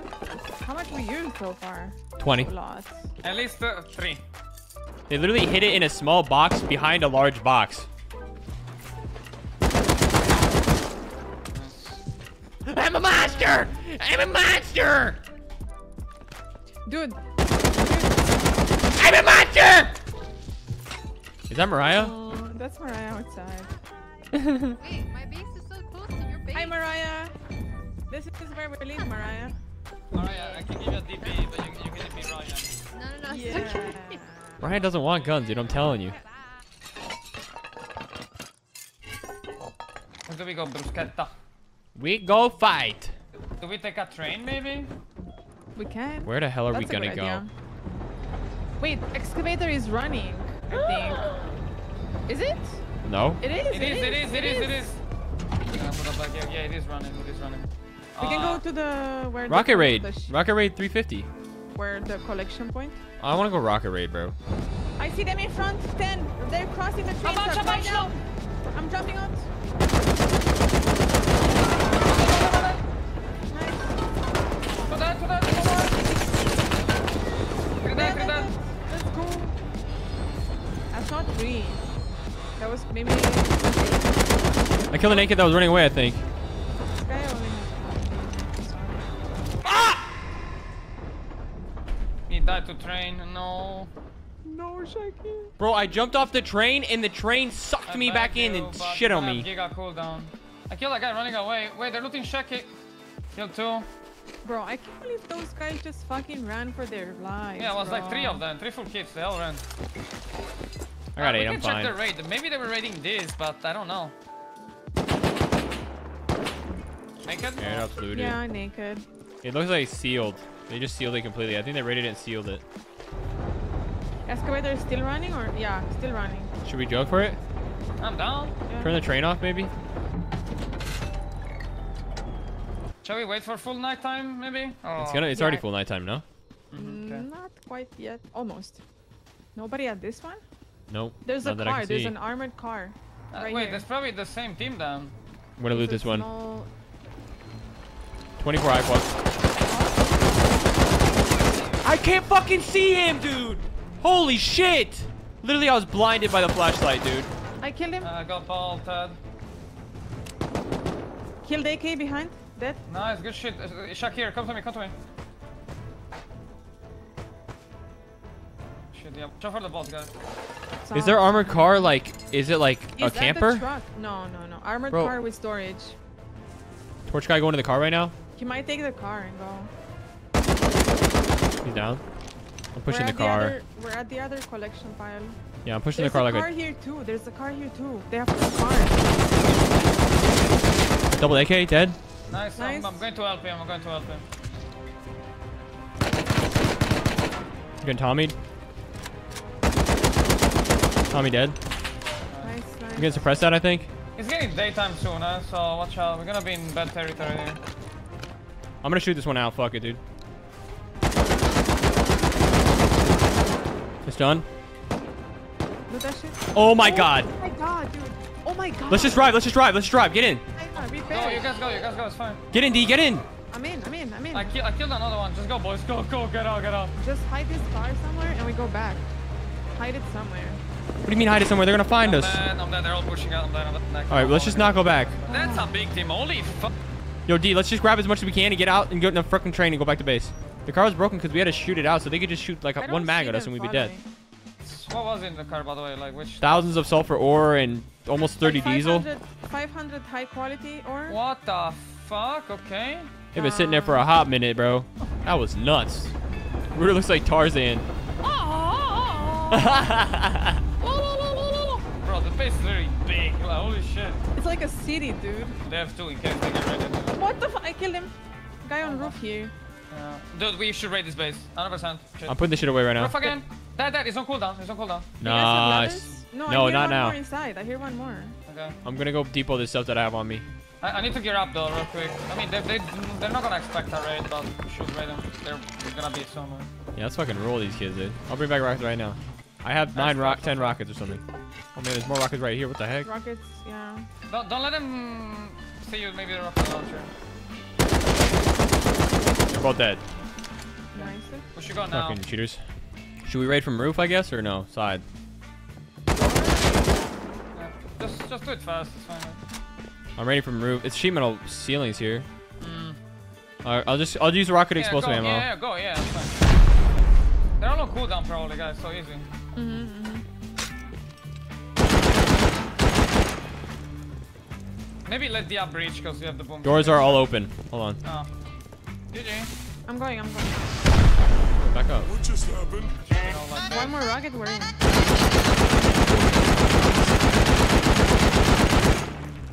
Speaker 3: How much we used so far?
Speaker 1: 20.
Speaker 3: A lot.
Speaker 4: At least uh, three.
Speaker 1: They literally hid it in a small box behind a large box. I'm a monster! I'm a monster!
Speaker 3: Dude.
Speaker 1: I'm a monster! Is that Mariah?
Speaker 3: Oh, that's Mariah outside.
Speaker 6: Wait, my base is so close to your base.
Speaker 3: Hi, Mariah. This is where we live, Mariah.
Speaker 4: Mariah, I can give you a DP, but you, you can DP Ryan.
Speaker 6: No, no, no.
Speaker 3: Yeah.
Speaker 6: It's okay.
Speaker 1: Ryan doesn't want guns, dude. I'm telling you.
Speaker 4: Where do we go, bruschetta?
Speaker 1: We go fight.
Speaker 4: Do we take a train, maybe?
Speaker 3: We can.
Speaker 1: Where the hell are we
Speaker 3: That's a
Speaker 1: gonna go?
Speaker 3: idea. Wait, excavator is running. I think. Is it?
Speaker 1: No?
Speaker 3: It is.
Speaker 4: It is, it is, it is, it is. I'm gonna put up back here. Yeah, it is running, it is running.
Speaker 3: We can
Speaker 4: Uh,
Speaker 3: go to the where
Speaker 1: Rocket
Speaker 3: the,
Speaker 1: Raid.
Speaker 3: the
Speaker 1: Rocket Raid 350.
Speaker 3: where the collection point.
Speaker 1: I want to go Rocket Raid, bro.
Speaker 3: I see them in front. Ten. They're crossing the train
Speaker 4: Come on,
Speaker 3: track
Speaker 4: come
Speaker 3: right now. I'm jumping out.
Speaker 4: Grenade, grenade.
Speaker 3: Let's go. I shot three. That was maybe.
Speaker 1: I killed a naked that was running away, I think.
Speaker 3: This guy only has ah!
Speaker 4: He died to train. No.
Speaker 3: No, Shacky.
Speaker 1: Bro, I jumped off the train and the train sucked
Speaker 4: I
Speaker 1: me
Speaker 4: beg
Speaker 1: back in and shit on
Speaker 4: have
Speaker 1: me.
Speaker 4: Giga cooldown. I killed a guy running away. Wait, they're looting Shacky. Killed two.
Speaker 3: Bro, I can't believe those guys just fucking ran for their lives.
Speaker 4: Yeah, it was like three of them. Three full kids. They all ran.
Speaker 1: I got
Speaker 4: Uh,
Speaker 1: eight, I'm
Speaker 4: can check the raid. Maybe they were raiding this, but I don't know. Naked?
Speaker 1: Yeah, that's looted.
Speaker 3: Yeah, naked.
Speaker 1: It looks like sealed. They just sealed it completely. I think they raided it and sealed it.
Speaker 3: Excavator is still running or yeah, still running.
Speaker 1: Should we joke for it?
Speaker 4: I'm down.
Speaker 3: Yeah.
Speaker 1: Turn the train off, maybe?
Speaker 4: Shall we wait for full night time, maybe? Oh.
Speaker 1: It's gonna. It's already
Speaker 3: Yeah.
Speaker 1: full nighttime, no?
Speaker 3: Mm,
Speaker 4: okay.
Speaker 3: Not quite yet. Almost. Nobody at this one?
Speaker 1: Nope.
Speaker 3: There's a
Speaker 1: not that
Speaker 3: car. There's
Speaker 1: see.
Speaker 3: an armored car.
Speaker 4: Uh,
Speaker 3: right
Speaker 4: wait,
Speaker 3: here.
Speaker 4: that's probably the same team then.
Speaker 1: I'm gonna loot this one.
Speaker 3: small-
Speaker 1: 24 iPods. I can't fucking see him, dude. Holy shit. Literally, I was blinded by the flashlight, dude.
Speaker 3: I killed him.
Speaker 4: I got ball, Ted.
Speaker 3: Killed AK behind. Dead.
Speaker 4: Nice, good shit. Uh, Shacky, come to me, come to me. Shit, yeah. Jump for the bolt, guys.
Speaker 1: Is there armored car? Like, is it like
Speaker 3: Is
Speaker 1: a
Speaker 3: that the
Speaker 1: camper?
Speaker 3: truck? No, no, no. Armored
Speaker 1: Bro.
Speaker 3: car with storage.
Speaker 1: Torch guy going to the car right now?
Speaker 3: He might take the car and go.
Speaker 1: He's down. I'm pushing
Speaker 3: we're
Speaker 1: the car.
Speaker 3: other, we're at the other collection pile.
Speaker 1: Yeah, I'm pushing
Speaker 3: There's
Speaker 1: the car like
Speaker 3: a
Speaker 1: like
Speaker 3: car
Speaker 1: a
Speaker 3: here too. There's a car here too. They have two cars.
Speaker 1: double AK, dead.
Speaker 4: Nice,
Speaker 3: Nice.
Speaker 4: I'm, I'm going to help him, I'm going to help him.
Speaker 1: You getting Tommy? Tommy dead.
Speaker 3: Nice, nice.
Speaker 1: You getting suppressed that, I think.
Speaker 4: It's getting daytime soon, huh? So watch out, we're gonna be in bad territory here.
Speaker 1: I'm gonna shoot this one out. Fuck it, dude. It's done.
Speaker 3: That shit.
Speaker 1: Oh my oh god.
Speaker 3: Oh my god, dude. Oh my god.
Speaker 1: Let's just drive. Let's just drive. Let's just drive. Get in.
Speaker 3: I know,
Speaker 4: Go, you guys go, you guys go, it's fine.
Speaker 1: Get in, D. Get in.
Speaker 3: I'm in, I'm in, I'm in.
Speaker 4: I, kill, I killed another one, just go boys, go, go, get out, get out.
Speaker 3: Just hide this car somewhere and we go back. Hide it somewhere.
Speaker 1: What do you mean hide it somewhere? They're gonna find
Speaker 4: I'm
Speaker 1: us.
Speaker 4: dead, I'm dead, they're all pushing out, I'm dead, I'm dead.
Speaker 1: All right, let's just not go back.
Speaker 4: That's a big team, holy fuck.
Speaker 1: Yo, D. Let's just grab as much as we can and get out and get in the freaking train and go back to base. The car was broken because we had to shoot it out, so they could just shoot like
Speaker 3: I
Speaker 1: a,
Speaker 3: don't
Speaker 1: one mag at us and we'd be dead.
Speaker 3: Following.
Speaker 4: What was in the car, by the way, like which?
Speaker 1: Thousands of sulfur ore and almost 30
Speaker 3: Like
Speaker 1: diesel.
Speaker 3: 500 500 high quality or
Speaker 4: What the fuck, okay.
Speaker 1: They've been sitting there for a hot minute, bro. That was nuts. Ruder looks like Tarzan.
Speaker 4: Bro, the base is very big, like holy shit.
Speaker 3: it's like a city, dude.
Speaker 4: They have two in case they get ready.
Speaker 3: What the f- I killed him. Guy on roof here.
Speaker 4: Yeah. Dude, we should raid this base, 100%. Shit.
Speaker 1: I'm putting this shit away right now.
Speaker 4: Roof again. That, that, it's on cooldown, it's on cooldown.
Speaker 3: You guys
Speaker 1: Nice.
Speaker 3: No,
Speaker 1: No,
Speaker 3: I hear
Speaker 1: not
Speaker 3: one
Speaker 1: now.
Speaker 3: more inside. I hear one more.
Speaker 4: Okay.
Speaker 1: I'm gonna go depot this stuff that I have on me.
Speaker 4: I, I need to gear up though, real quick. I mean, they, they, they're not gonna expect a raid, but we should raid them. They're gonna be soon. man.
Speaker 1: Yeah, let's fucking roll these kids, dude. I'll bring back rockets right now. I have nine
Speaker 4: That's
Speaker 1: rock, ten rockets or something. Oh man, there's more rockets right here. What the heck?
Speaker 3: Rockets, yeah.
Speaker 4: Don't, don't let them see you maybe the rocket launcher.
Speaker 1: They're both dead.
Speaker 3: Nice.
Speaker 4: We should go now.
Speaker 1: Fucking cheaters. Should we raid from roof, I guess, or no? Side.
Speaker 4: Yeah. Just, just do it fast, it's fine. man.
Speaker 1: I'm raiding from roof. It's sheet metal ceilings here.
Speaker 4: Mm.
Speaker 1: Alright, I'll just I'll use rocket
Speaker 4: Yeah,
Speaker 1: explosive
Speaker 4: go,
Speaker 1: ammo.
Speaker 4: Yeah, yeah, go, yeah, it's fine. They're all on cooldown probably, guys, so easy.
Speaker 3: Mm-hmm, mm-hmm.
Speaker 4: Maybe let the up breach because you have the boom.
Speaker 1: Doors are all open. Hold on.
Speaker 4: Oh. GG.
Speaker 3: I'm going, I'm going.
Speaker 1: Back up.
Speaker 7: What just happened?
Speaker 4: Like
Speaker 3: One more rocket, we're in.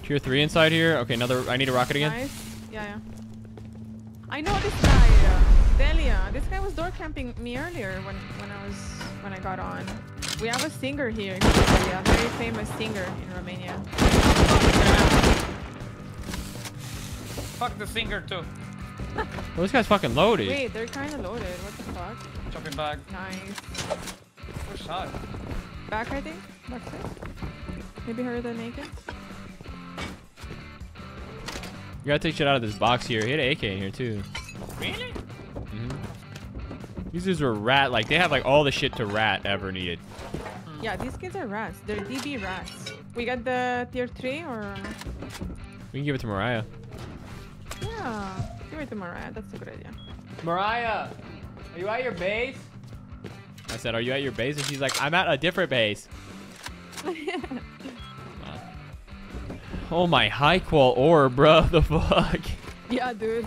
Speaker 1: Tier three inside here. Okay, another. I need a rocket again.
Speaker 3: Nice. Yeah, yeah. I know this guy, uh, Delia. This guy was door camping me earlier when when I was when I got on. We have a singer here, Delia, very famous singer in Romania.
Speaker 4: Fuck the singer too.
Speaker 1: Well, this guy's fucking loaded.
Speaker 3: Wait, they're kind of loaded. What the fuck?
Speaker 4: Chopping back.
Speaker 3: Nice.
Speaker 4: Which side?
Speaker 3: Back, I think. Back side. Maybe her the naked.
Speaker 1: You gotta take shit out of this box here. He had an AK in here too.
Speaker 4: Really?
Speaker 1: hmm These dudes were rat. Like they have like all the shit to rat ever needed.
Speaker 3: Yeah, these kids are rats. They're DB rats. We got the tier three or
Speaker 1: We can give it to Mariah.
Speaker 3: yeah, give it to Mariah. That's a good idea.
Speaker 1: Mariah, are you at your base? I said, are you at your base? And she's like, I'm at a different base. Oh my high qual ore, bro. The fuck?
Speaker 3: Yeah, dude.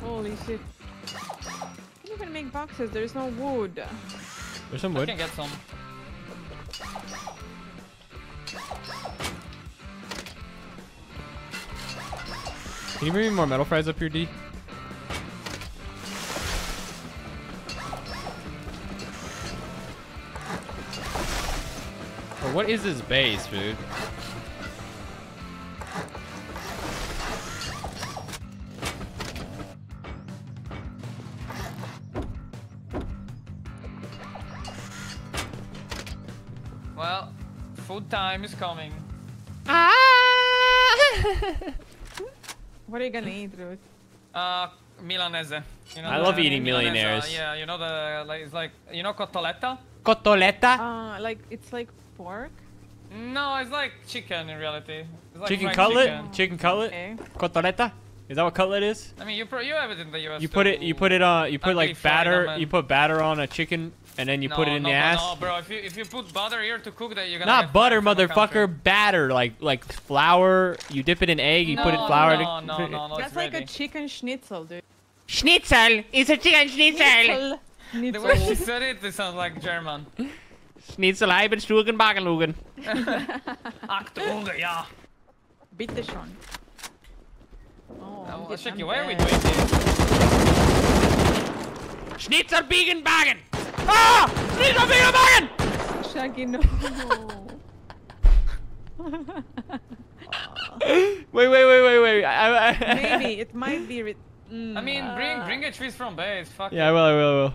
Speaker 3: Holy shit. Can't even make boxes. There's no wood.
Speaker 1: There's some
Speaker 4: I
Speaker 1: wood.
Speaker 4: can get some.
Speaker 1: Can you bring me more metal fries up here, D? Bro, what is this base, dude?
Speaker 4: Well, food time is coming. Ah!
Speaker 3: What are you gonna eat, Ruth?
Speaker 4: Uh, Milanese. You know
Speaker 1: I
Speaker 4: the-
Speaker 1: love eating
Speaker 4: you know uh,
Speaker 1: millionaires.
Speaker 4: yeah, you know the like it's like you know cotoletta.
Speaker 1: Cotoleta?
Speaker 3: Uh, like it's like pork.
Speaker 4: No, it's like chicken in reality. It's like
Speaker 1: chicken cutlet?
Speaker 4: chicken.
Speaker 1: Chicken cutlet?
Speaker 3: Okay.
Speaker 1: Cotoleta? Is that what cutlet is?
Speaker 4: I mean, you pro- you have it in the US.
Speaker 1: You put it, you put it on, you put
Speaker 4: Ugly
Speaker 1: like batter, you put batter on a chicken, and then you put it in
Speaker 4: no,
Speaker 1: the
Speaker 4: no,
Speaker 1: ass.
Speaker 4: No, bro. If you if you put butter here to cook that, you're gonna
Speaker 1: Not butter,
Speaker 4: fired from the
Speaker 1: motherfucker.
Speaker 4: country.
Speaker 1: Batter, like like flour. You dip it in egg. You put it
Speaker 4: No,
Speaker 1: flour.
Speaker 4: No,
Speaker 1: to-
Speaker 4: no, no, no.
Speaker 3: That's
Speaker 4: it's
Speaker 3: like
Speaker 4: ready.
Speaker 3: a chicken schnitzel, dude.
Speaker 1: Schnitzel. It's a chicken schnitzel.
Speaker 4: The way she said it, it sounds like German.
Speaker 1: Schnitzel, ich bin Stugen Bagenlugen.
Speaker 4: Achtung, ja.
Speaker 3: Bitte schon. Oh, oh
Speaker 4: I'm
Speaker 3: get-
Speaker 4: Shacky,
Speaker 3: I'm
Speaker 4: why are we doing this?
Speaker 1: Schnitzel biegen Bagen. Ah! Schnitzel biegen Bagen!
Speaker 3: Shaggy, no.
Speaker 1: Wait, wait, wait, wait, wait. I, I,
Speaker 3: Maybe it might be. Re- mm,
Speaker 4: I mean, bring bring a cheese from base. Fuck.
Speaker 1: Yeah, I will, I will, I will.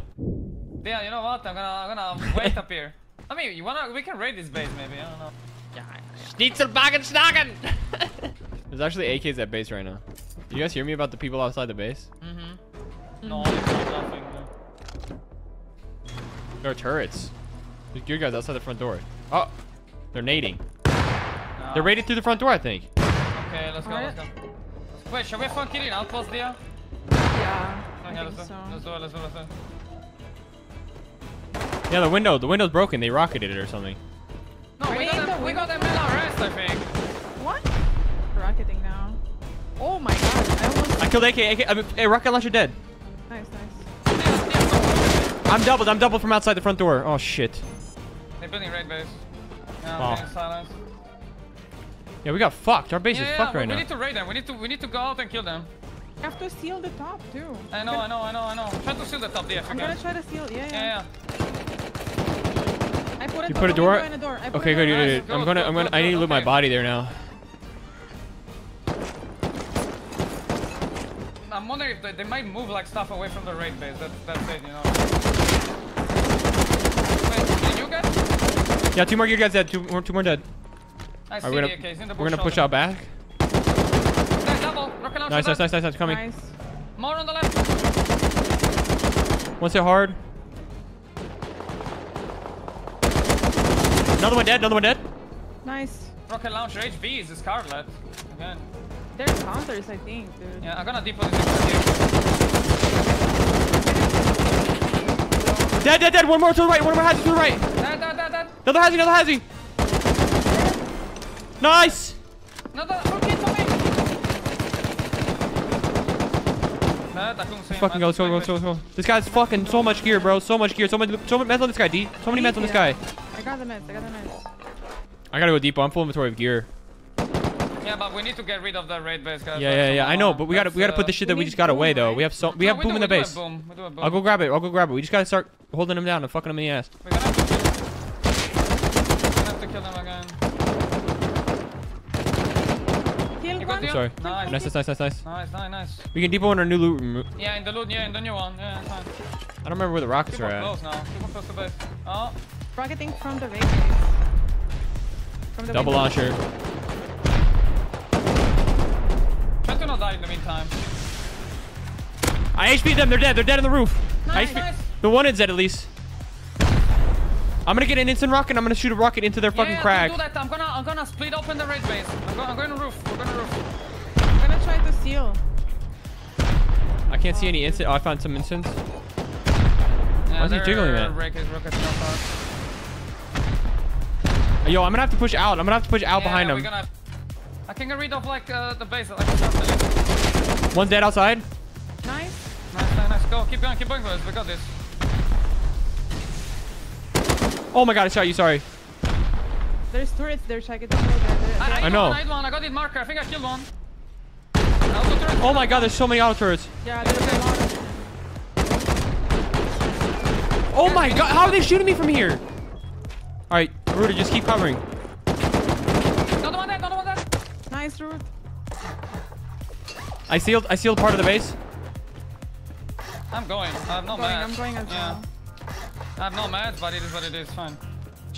Speaker 4: Yeah, you know what? I'm gonna I'm gonna wait up here. I mean, you wanna we can raid this base maybe. I don't know.
Speaker 1: Schnitzel Bagen Snagen! There's actually AKs at base right now. You guys hear me about the people outside the base?
Speaker 4: Mm-hmm. No, it's not nothing. No.
Speaker 1: There are turrets. There's gear guys outside the front door. Oh, they're nading.
Speaker 4: No.
Speaker 1: They're raided through the front door, I think.
Speaker 4: Okay, let's go.
Speaker 3: Alright.
Speaker 4: Let's go. Wait, shall we have fun killing outpost there?
Speaker 3: yeah, I
Speaker 4: Okay, let's
Speaker 3: think
Speaker 4: do.
Speaker 3: so.
Speaker 4: Let's do it. Let's do it. Let's do it.
Speaker 1: Yeah, the window, the window's broken. They rocketed it or something.
Speaker 4: No, we
Speaker 3: Raid
Speaker 4: got
Speaker 3: the
Speaker 4: them. We got them in arrest, I think.
Speaker 3: What? Rocketing now. Oh my god! I almost.
Speaker 1: I killed AK. AK. I mean, hey, rocket launcher dead. I'm doubled. I'm doubled from outside the front door. Oh shit.
Speaker 4: They're building raid base. Yeah,
Speaker 1: Oh.
Speaker 4: I'm being silent.
Speaker 1: Yeah, we got fucked. Our base
Speaker 4: Yeah,
Speaker 1: is
Speaker 4: yeah,
Speaker 1: fucked
Speaker 4: but
Speaker 1: right
Speaker 4: we
Speaker 1: now.
Speaker 4: We need to raid them. We need to we need to go out and kill them.
Speaker 3: You have to seal the top too.
Speaker 4: I know, I know, I know, I know. Try to seal the top DF
Speaker 3: I'm gonna try to seal. Yeah, yeah.
Speaker 4: Yeah, yeah.
Speaker 3: I put it.
Speaker 1: You put a door?
Speaker 3: window and a door. I put
Speaker 1: Okay,
Speaker 3: a
Speaker 1: good,
Speaker 3: door.
Speaker 1: good,
Speaker 4: Nice,
Speaker 1: good.
Speaker 4: good,
Speaker 1: I'm gonna,
Speaker 4: good,
Speaker 1: I'm gonna,
Speaker 4: good,
Speaker 1: I need to
Speaker 4: good,
Speaker 1: loot my body there now.
Speaker 4: I'm wondering if they, they might move like stuff away from the raid base. That's that's it, you know. Wait, did you get?
Speaker 1: Yeah, two more gear guys dead. Two more, two more dead.
Speaker 4: I see
Speaker 1: Alright, we're gonna,
Speaker 4: AKs in the
Speaker 1: we're gonna push out back.
Speaker 4: Dead, double. Rocket launcher
Speaker 1: Nice, nice,
Speaker 4: dead.
Speaker 1: nice, nice, nice. Coming.
Speaker 3: Nice.
Speaker 4: More on the left.
Speaker 1: One hit hard. Another one dead. Another one dead.
Speaker 3: Nice.
Speaker 4: Rocket launcher HV is the Scarlet. Again.
Speaker 3: There's counters, I think, dude.
Speaker 4: Yeah, I'm gonna depot this here.
Speaker 1: Dead, dead, dead. One more to the right. One more has to the right.
Speaker 4: Dead, dead, dead, dead.
Speaker 1: Another has another has Nice.
Speaker 4: Another rookie to me. Dead, I couldn't see him.
Speaker 1: Fucking go, let's go, let's go, let's go. This guy's fucking so much gear, bro. So much gear. So much, so much meds on this guy, D. So many meds on this guy.
Speaker 3: I got the meds. I got the meds.
Speaker 1: I gotta go deep. I'm full inventory of gear.
Speaker 4: Yeah, but we need to get rid of the raid base, guys.
Speaker 1: Yeah, yeah, yeah. I know, but we gotta, we gotta put the shit that
Speaker 3: we
Speaker 1: we just got away though. We have so, we
Speaker 4: no,
Speaker 1: have
Speaker 4: we
Speaker 1: boom
Speaker 4: do-
Speaker 1: in the base.
Speaker 4: boom. We do have boom.
Speaker 1: I'll go grab it. I'll go grab it. We just gotta start holding them down and fucking them in the ass.
Speaker 4: We're gonna have to kill, we're gonna have to kill them again.
Speaker 3: Kill
Speaker 4: You got
Speaker 3: one.
Speaker 1: Sorry.
Speaker 4: Nice.
Speaker 1: Nice, nice, nice, nice, nice.
Speaker 4: Nice, nice, nice.
Speaker 1: We can depot in our new loot.
Speaker 4: Yeah, in the loot, yeah, in the new one. Yeah, fine.
Speaker 1: I don't remember where the rockets
Speaker 4: Keep
Speaker 1: are at.
Speaker 4: close now. Keep close to base. Oh,
Speaker 3: Rocketing from the base. From the
Speaker 1: Double
Speaker 3: window.
Speaker 1: launcher.
Speaker 4: try to not die in the meantime.
Speaker 1: I HP'd them. They're dead. They're dead on the roof.
Speaker 4: Nice,
Speaker 1: HP
Speaker 4: nice.
Speaker 1: The one is dead at least. I'm gonna get an instant rocket. And I'm gonna shoot a rocket into their
Speaker 4: Yeah,
Speaker 1: fucking
Speaker 4: yeah,
Speaker 1: crack.
Speaker 4: Do that. I'm gonna, I'm gonna split open the red base. I'm, go, I'm going to roof. We're going to roof.
Speaker 3: I'm gonna try to seal.
Speaker 1: I can't see any instant. Oh, I found some instants.
Speaker 4: Yeah,
Speaker 1: Why is he jiggling that?
Speaker 4: Rockets, rockets not hard.
Speaker 1: Yo, I'm gonna have to push out. I'm gonna have to push out
Speaker 4: Yeah,
Speaker 1: behind
Speaker 4: we're. Gonna, I can get rid of like uh, the base. Like, nice,
Speaker 1: One's dead outside.
Speaker 3: Nice.
Speaker 4: nice, nice. Go. Keep going. Keep going, boys. We got this.
Speaker 1: Oh my god, I shot you. Sorry.
Speaker 3: There's turrets there, check it. Don't there. There-
Speaker 4: I, I,
Speaker 3: there-
Speaker 1: know.
Speaker 4: I hit one. I got it marker. I think I killed one. I'll go to
Speaker 1: Oh my god, there's so many auto turrets.
Speaker 3: Yeah, there's a lot of.
Speaker 1: Oh my god, how are they shooting me from here? Alright, Rudy, just keep covering.
Speaker 4: Another one dead. Another one dead.
Speaker 3: Nice route.
Speaker 1: I sealed I sealed part of the base.
Speaker 4: I'm going. I have no
Speaker 3: I'm going,
Speaker 4: meds.
Speaker 3: I'm going as
Speaker 4: yeah.
Speaker 3: well.
Speaker 4: I have no meds, but it is what it is. Fine.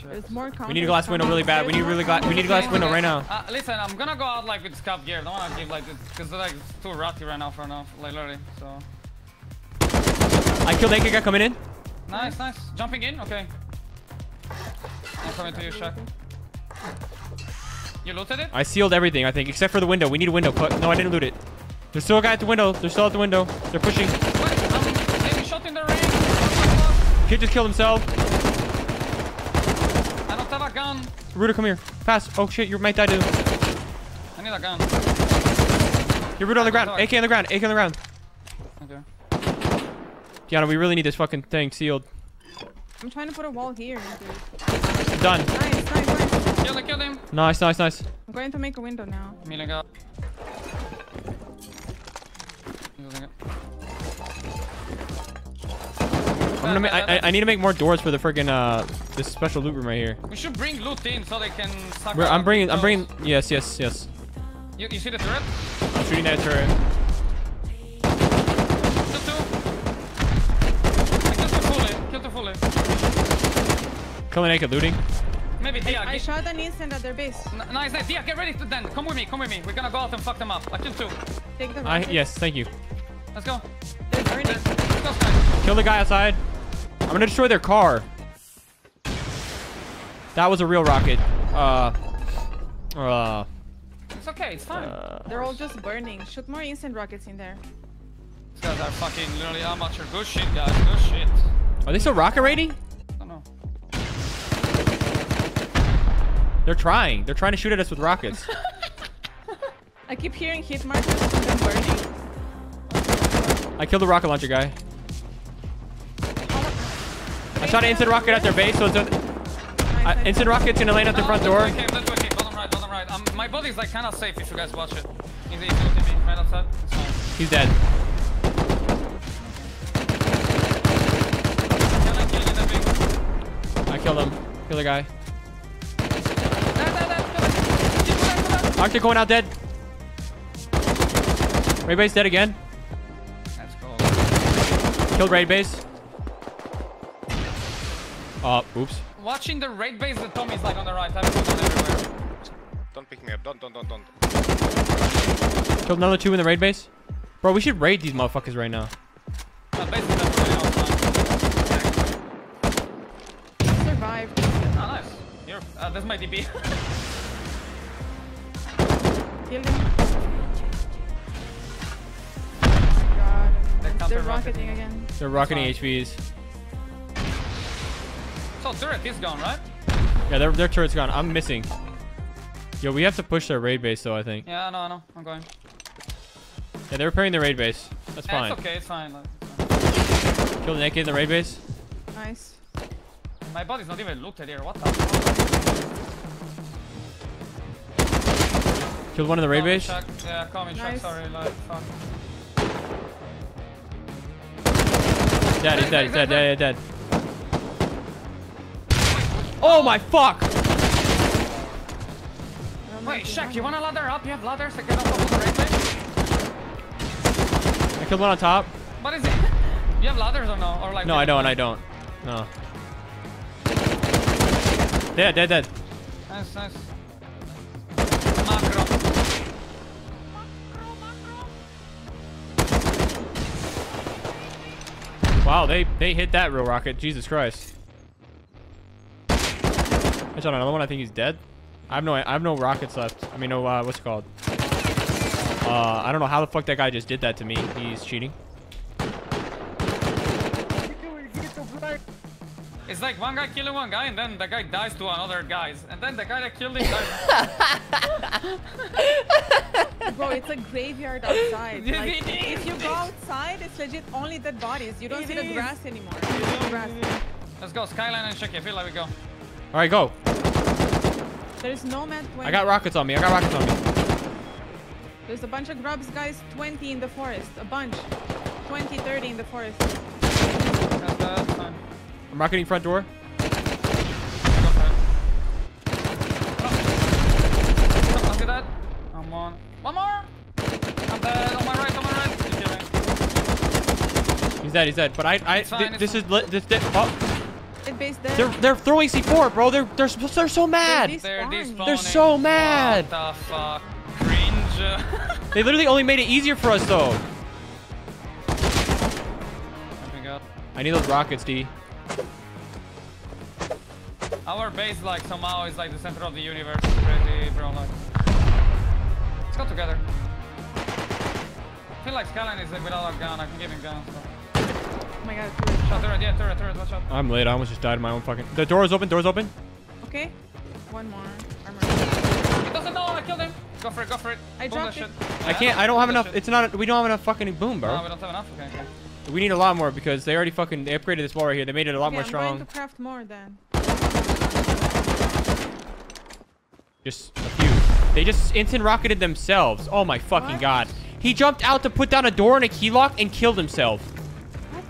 Speaker 3: There's more.
Speaker 1: We need a glass window really bad. We need really gla we need a glass window right now.
Speaker 4: Uh, listen, I'm gonna go out like with scout gear. Don't wanna give like because like it's too ratty right now for now, like literally. So
Speaker 1: I killed AK guy coming in.
Speaker 4: Nice, nice. Jumping in, okay. I'm coming to you, Shaq. You looted it?
Speaker 1: I sealed everything, I think, except for the window. We need a window. Cut- No, I didn't loot it. There's still a guy at the window. They're still at the window. They're pushing.
Speaker 4: Wait, I'm getting shot in the ring.
Speaker 1: Kid just killed himself.
Speaker 4: I don't have a gun.
Speaker 1: Ruder, come here. Fast. Oh shit, you might die too.
Speaker 4: I need a gun.
Speaker 1: You're Ruder on the ground. AK on the ground. AK on the ground.
Speaker 4: Okay.
Speaker 1: Diana, we really need this fucking thing sealed.
Speaker 3: I'm trying to put a wall here. dude.
Speaker 1: Done.
Speaker 3: Nice, nice, nice.
Speaker 4: Kill him, kill him.
Speaker 1: Nice, nice, nice.
Speaker 3: I'm going to make a window now.
Speaker 4: Healing up. Using it.
Speaker 1: I'm gonna. Ma- I, I- I need to make more doors for the friggin' uh this special loot room right here.
Speaker 4: We should bring loot in so they can suck
Speaker 1: We're, I'm bringing. I'm bringing. Yes, yes, yes.
Speaker 4: You, you see the turret?
Speaker 1: I'm shooting that turret.
Speaker 4: Kill two. I killed two fully. Kill two fully.
Speaker 1: Killing naked looting.
Speaker 4: Maybe Dia.
Speaker 3: I
Speaker 4: get-
Speaker 3: shot an instant at their base.
Speaker 4: N- Nice, nice. Dia, get ready to then. Come with me, come with me. We're gonna go out and fuck them up. I killed two.
Speaker 3: Take the
Speaker 1: I yes, thank you.
Speaker 4: Let's go.
Speaker 3: They're burning.
Speaker 4: Let's go, Sky.
Speaker 1: Kill the guy outside. I'm gonna destroy their car. That was a real rocket. Uh. Uh.
Speaker 4: It's okay, it's fine.
Speaker 3: They're all just burning. Shoot more instant rockets in there.
Speaker 4: These guys are fucking literally amateur. Good shit, guys. Good shit.
Speaker 1: Are they still rocket rating?
Speaker 4: I don't know.
Speaker 1: They're trying. They're trying to shoot at us with rockets.
Speaker 3: I keep hearing hit markers from them burning.
Speaker 1: I killed the rocket launcher guy. I shot an instant rocket at their base, so it's a, uh, instant rocket's gonna land at the front door.
Speaker 4: let's a. Bottom right, bottom right. Um, my body's like kind of safe if you guys watch it. He's, he's looking me right outside.
Speaker 1: He's dead.
Speaker 4: I kill you, big?
Speaker 1: I killed him. Kill the guy. Arctic going out dead. Raid base dead again.
Speaker 4: Let's go.
Speaker 1: Killed raid base. Oh, oops.
Speaker 4: Watching the raid base, the Tommy's like on the right. I've put them everywhere.
Speaker 7: Don't pick me up. Don't, don't, don't, don't.
Speaker 1: Killed another two in the raid base. Bro, we should raid these motherfuckers right now.
Speaker 4: The base is definitely outside.
Speaker 3: Survived.
Speaker 4: Oh, nice. You're, uh, that's my DP.
Speaker 3: Killed him. God.
Speaker 4: They're
Speaker 3: They're
Speaker 4: counter-rocketing.
Speaker 3: rocketing again.
Speaker 1: They're rocketing
Speaker 4: fine.
Speaker 1: HVs.
Speaker 4: So turret is gone, right?
Speaker 1: Yeah, their, their turret's gone. I'm missing. Yo, we have to push their raid base though, I think.
Speaker 4: Yeah, I know, I know. I'm going.
Speaker 1: Yeah, they're repairing the raid base. That's
Speaker 4: Yeah,
Speaker 1: fine.
Speaker 4: it's okay, it's fine. like, it's fine.
Speaker 1: Killed an AK in the raid base.
Speaker 3: Nice.
Speaker 4: My body's not even looted here. What the fuck?
Speaker 1: Killed one in the raid
Speaker 4: Call me
Speaker 1: base.
Speaker 4: Chuck. Yeah, call me Chuck.
Speaker 3: Nice.
Speaker 4: Sorry, like, fuck.
Speaker 1: Dead, he's dead, he's dead, dead, dead, dead. Oh my fuck!
Speaker 3: I don't
Speaker 4: Wait,
Speaker 3: if
Speaker 4: Shaq, you want a ladder up? You have ladders to get up on the raid base?
Speaker 1: I killed one on top.
Speaker 4: What is it? You have ladders or no? Or like?
Speaker 1: No, I don't, I don't. No. Dead, dead, dead.
Speaker 4: Nice, nice. Macro.
Speaker 1: Wow, they they hit that real rocket. Jesus Christ. I shot another one. I think he's dead. I have no I have no rockets left. I mean, no uh, what's it called? Uh, I don't know how the fuck that guy just did that to me. He's cheating.
Speaker 4: It's like one guy killing one guy, and then the guy dies to another guys, and then the guy that killed him dies.
Speaker 3: Bro, it's a graveyard outside. Like,
Speaker 4: it is.
Speaker 3: if you go outside, it's legit only dead bodies. You don't
Speaker 4: It
Speaker 3: see the grass anymore. It's grass.
Speaker 4: Let's go, Skyline and check it. Feel like we go.
Speaker 1: All right, go.
Speaker 3: There's no mad 20.
Speaker 1: I got rockets on me. I got rockets on me.
Speaker 3: There's a bunch of grubs, guys. 20 in the forest. A bunch. 20, 30 in the forest.
Speaker 4: That's, that's fine.
Speaker 1: I'm rocketing front door.
Speaker 4: Go for it. Oh, look at that. Come on. One more. I'm dead. On my right, on my right.
Speaker 1: He's dead. He's dead. But I I
Speaker 4: fine,
Speaker 1: thi- this
Speaker 4: fine.
Speaker 1: is lit. This, this oh,
Speaker 3: It base there.
Speaker 1: they're they're throwing C4, bro. They're they're so- they're so mad.
Speaker 3: They're
Speaker 4: They're
Speaker 3: Spawning.
Speaker 4: despawning.
Speaker 1: They're so mad.
Speaker 4: What the fuck? Cringe.
Speaker 1: They literally only made it easier for us though.
Speaker 4: Jumping up.
Speaker 1: I need those rockets, D.
Speaker 4: Our base, like, somehow is like the center of the universe. It's crazy, bro. Like, let's go together. I feel like Skyline is like, without a gun. I can give him guns. So.
Speaker 3: Oh my god, turret
Speaker 4: Shot
Speaker 3: shot.
Speaker 4: turret, yeah, turret, turret, watch out.
Speaker 1: I'm late. I almost just died in my own fucking. The door is open. Door's open.
Speaker 3: Okay. One more. Armor.
Speaker 4: He doesn't know, I killed him. Go for it, go for it.
Speaker 3: I
Speaker 4: Boom
Speaker 3: dropped it.
Speaker 4: shit.
Speaker 1: I can't. I don't have enough. It's not. a, We don't have enough fucking boom, bro.
Speaker 4: No, we don't have enough. Okay, okay.
Speaker 1: We need a lot more because they already fucking they upgraded this wall right here. They made it a lot
Speaker 3: Okay,
Speaker 1: more
Speaker 3: I'm
Speaker 1: strong.
Speaker 3: going to craft more then.
Speaker 1: Just a few. They just instant rocketed themselves. Oh my fucking
Speaker 3: What?
Speaker 1: god. He jumped out to put down a door and a key lock and killed himself.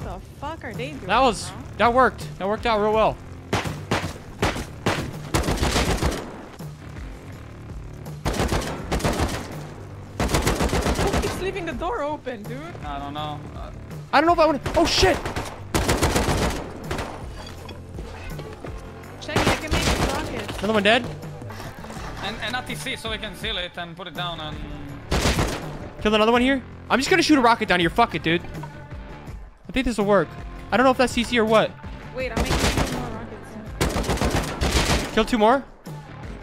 Speaker 3: What the fuck are they doing?
Speaker 1: That was
Speaker 3: bro?
Speaker 1: that worked. That worked out real well.
Speaker 3: Who keeps leaving the door open, dude?
Speaker 4: I don't know. Uh,
Speaker 1: I don't know if I want to. Oh shit!
Speaker 3: Check, I can make rockets.
Speaker 1: Another one dead.
Speaker 4: and, and not TC so we can seal it and put it down and...
Speaker 1: Killed another one here. I'm just gonna shoot a rocket down here. Fuck it, dude. I think this will work. I don't know if that's CC or what.
Speaker 3: Wait, I'm making two more rockets.
Speaker 1: Kill two more.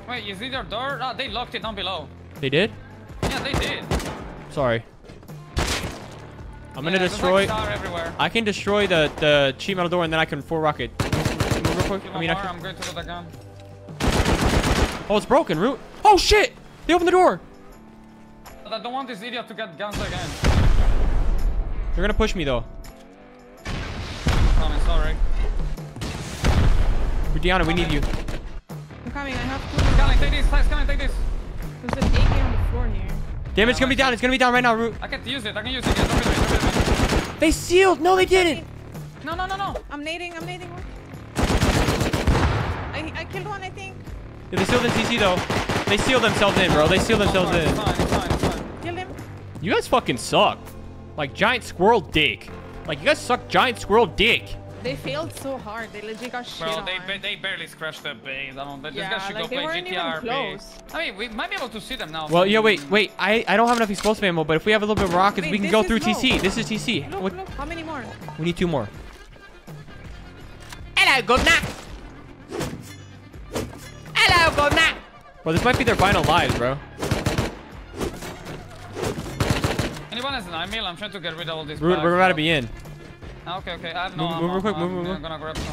Speaker 4: Wait, is it your door? Ah, they locked it down below.
Speaker 1: They did.
Speaker 4: Yeah, they did.
Speaker 1: Sorry. I'm gonna destroy.
Speaker 4: Like star everywhere.
Speaker 1: I can destroy the the sheet metal door and then I can full rocket. Move real quick. I mean, I can...
Speaker 4: I'm going to do the gun.
Speaker 1: Oh, it's broken. Root. Oh shit! They opened the door.
Speaker 4: I don't want this idiot to get guns again.
Speaker 1: They're gonna push me though.
Speaker 4: I'm sorry.
Speaker 1: Deanna, we need you.
Speaker 3: I'm coming, I have two.
Speaker 4: Skyline, take this. Skyline, take this.
Speaker 3: There's an AK on the floor here.
Speaker 1: Damn, it's gonna be down. It's gonna be down right now, Root.
Speaker 4: I can use it. I can use it. Yeah, don't be doing it, don't be.
Speaker 1: They sealed. No, they didn't.
Speaker 3: No, no, no, no. I'm nading, I'm nading one. I, I killed one, I think.
Speaker 1: Yeah, they sealed in CC though. They sealed themselves in, bro. They sealed themselves
Speaker 4: It's
Speaker 1: in.
Speaker 4: fine, it's fine, it's fine.
Speaker 3: Killed him.
Speaker 1: You guys fucking suck. Like giant squirrel dick. Like you guys suck giant squirrel dick.
Speaker 3: They failed so hard. They legit got shit
Speaker 4: Bro, they, ba- they barely scratched the base. I don't. This
Speaker 3: Yeah,
Speaker 4: guy should
Speaker 3: like,
Speaker 4: go
Speaker 3: they
Speaker 4: play
Speaker 3: weren't even
Speaker 4: GTR.
Speaker 3: close.
Speaker 4: I mean, we might be able to see them now.
Speaker 1: Well, yeah, wait, wait. I, I don't have enough explosive ammo, but if we have a little bit of rockets,
Speaker 3: Wait,
Speaker 1: we can go through
Speaker 3: low.
Speaker 1: TC. This is TC.
Speaker 3: Look,
Speaker 1: What-
Speaker 3: look, how many more?
Speaker 1: We need two more. Hello, Governor. Hello, Governor. Bro, this might be their final lives, bro.
Speaker 4: Anyone has an eye meal? I'm trying to get rid of all these.
Speaker 1: We're,
Speaker 4: bags,
Speaker 1: we're about to be in.
Speaker 4: Ah, Okay, okay. I have no
Speaker 1: Move-
Speaker 4: ammo.
Speaker 1: move real quick, move,
Speaker 4: I'm
Speaker 1: move, move.
Speaker 4: gonna grab some.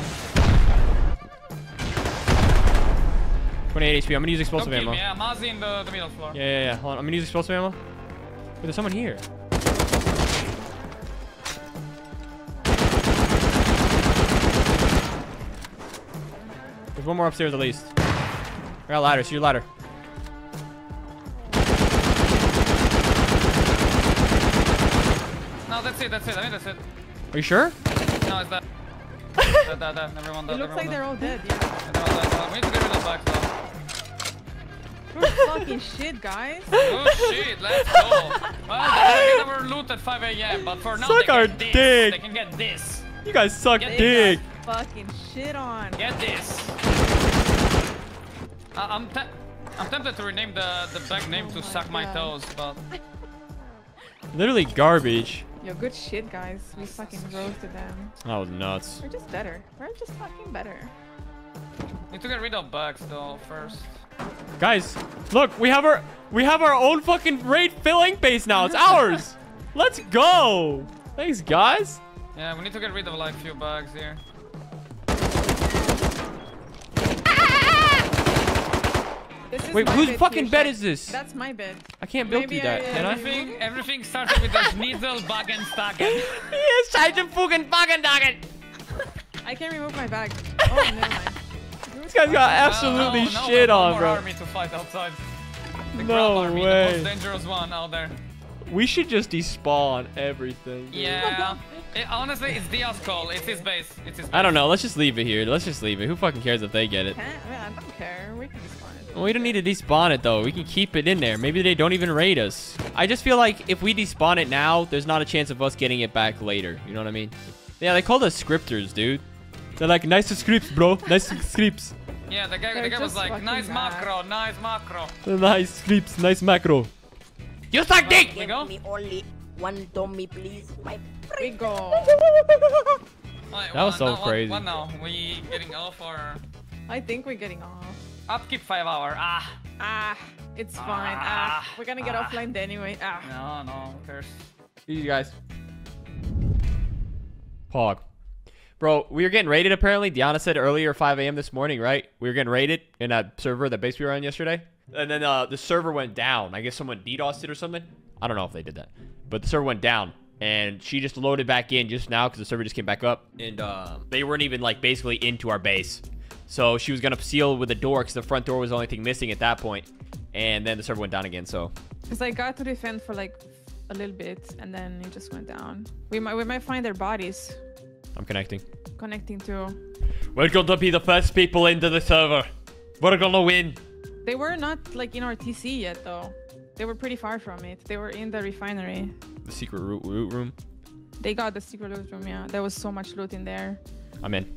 Speaker 1: 28 HP. I'm gonna use explosive ammo.
Speaker 4: me. Yeah, Mazi in the, the middle floor.
Speaker 1: Yeah, yeah, yeah. Hold on. I'm gonna use explosive ammo. Wait, there's someone here. There's one more upstairs at least. I got a ladder. See your ladder.
Speaker 4: That's it. That's it. I think that's it.
Speaker 1: Are you sure?
Speaker 4: No, it's that. that, that, that. Everyone
Speaker 3: It looks like they're all dead, yeah.
Speaker 4: dead. Everyone dead. Uh, We need to get rid of bags though.
Speaker 3: We're fucking shit, guys.
Speaker 4: Oh shit, let's go. Well, they get our loot at 5 a.m., but for now
Speaker 1: Suck
Speaker 4: they
Speaker 1: our
Speaker 4: get this.
Speaker 1: dick.
Speaker 4: They can get this.
Speaker 1: You guys suck
Speaker 4: Get
Speaker 1: dick.
Speaker 3: fucking shit on.
Speaker 4: Get this. I I'm te I'm tempted to rename the the bag name to
Speaker 3: my
Speaker 4: suck my toes, but
Speaker 1: Literally garbage.
Speaker 3: Yo, good shit, guys. We fucking roasted them.
Speaker 1: That was nuts.
Speaker 3: We're just better. We're just fucking better.
Speaker 4: need to get rid of bugs though first.
Speaker 1: Guys, look, we have our we have our own fucking raid filling base now. It's ours. Let's go. Thanks, guys.
Speaker 4: Yeah, we need to get rid of like few bugs here.
Speaker 3: This is
Speaker 1: Wait, whose
Speaker 3: bed
Speaker 1: fucking
Speaker 3: here,
Speaker 1: bed is this?
Speaker 3: That's my bed.
Speaker 1: I can't build
Speaker 3: Maybe
Speaker 1: through that.
Speaker 3: I, uh,
Speaker 1: Can I?
Speaker 4: Everything everything started with the Schnitzel and Stagen.
Speaker 1: Yes, I can fucking fucking dog it.
Speaker 3: I can't remove my bag. Oh, never mind.
Speaker 1: This guy's got absolutely
Speaker 4: no, no,
Speaker 1: shit
Speaker 4: no
Speaker 1: on,
Speaker 4: more
Speaker 1: bro.
Speaker 4: army to fight outside. The
Speaker 1: No
Speaker 4: army,
Speaker 1: way.
Speaker 4: the most dangerous one out there.
Speaker 1: We should just despawn everything. dude.
Speaker 4: Yeah. It, honestly, it's Diaz call. It's his base. It's his base.
Speaker 1: I don't know. Let's just leave it here. Let's just leave it. Who fucking cares if they get it?
Speaker 3: Can't, I, mean, I don't care. We can just find it.
Speaker 1: Well, we don't need to despawn it though. We can keep it in there. Maybe they don't even raid us. I just feel like if we despawn it now, there's not a chance of us getting it back later. You know what I mean? Yeah, they call us scripters, dude. They're like nice scripts, bro. Nice scripts.
Speaker 4: Yeah, the guy,
Speaker 3: They're
Speaker 4: the guy was
Speaker 3: just
Speaker 4: like,
Speaker 3: fucking
Speaker 4: nice
Speaker 3: bad.
Speaker 4: macro, nice macro.
Speaker 1: Nice scripts, nice macro. You suck dick.
Speaker 4: We go?
Speaker 8: me only one dummy, please. My
Speaker 3: We go.
Speaker 4: Like,
Speaker 1: That was so
Speaker 4: now,
Speaker 1: crazy.
Speaker 4: What, now? We getting off or
Speaker 3: I think we're getting off.
Speaker 4: Upkeep five hour? Ah,
Speaker 3: Ah, it's fine. Ah,
Speaker 4: Ah,
Speaker 3: we're gonna get
Speaker 4: ah.
Speaker 3: offline anyway. Ah.
Speaker 4: no, no, who cares?
Speaker 1: Easy guys. Pog. Bro, we were getting raided apparently. Deanna said earlier 5 a.m. this morning, right? We were getting raided in that server that base we were on yesterday. And then uh, the server went down. I guess someone DDoSed it or something. I don't know if they did that. But the server went down. And she just loaded back in just now because the server just came back up. And uh, they weren't even like basically into our base. So she was going to seal with the door because the front door was the only thing missing at that point. And then the server went down again. So
Speaker 3: Cause I got to defend for like a little bit, and then it just went down. We might we might find their bodies
Speaker 1: I'm connecting.
Speaker 3: connecting to.
Speaker 1: We're going to be the first people into the server. We're going to win.
Speaker 3: They were not like in our TC yet though. They were pretty far from it. They were in the refinery.
Speaker 1: The secret root, root room.
Speaker 3: They got the secret loot room. Yeah, there was so much loot in there.
Speaker 1: I'm in.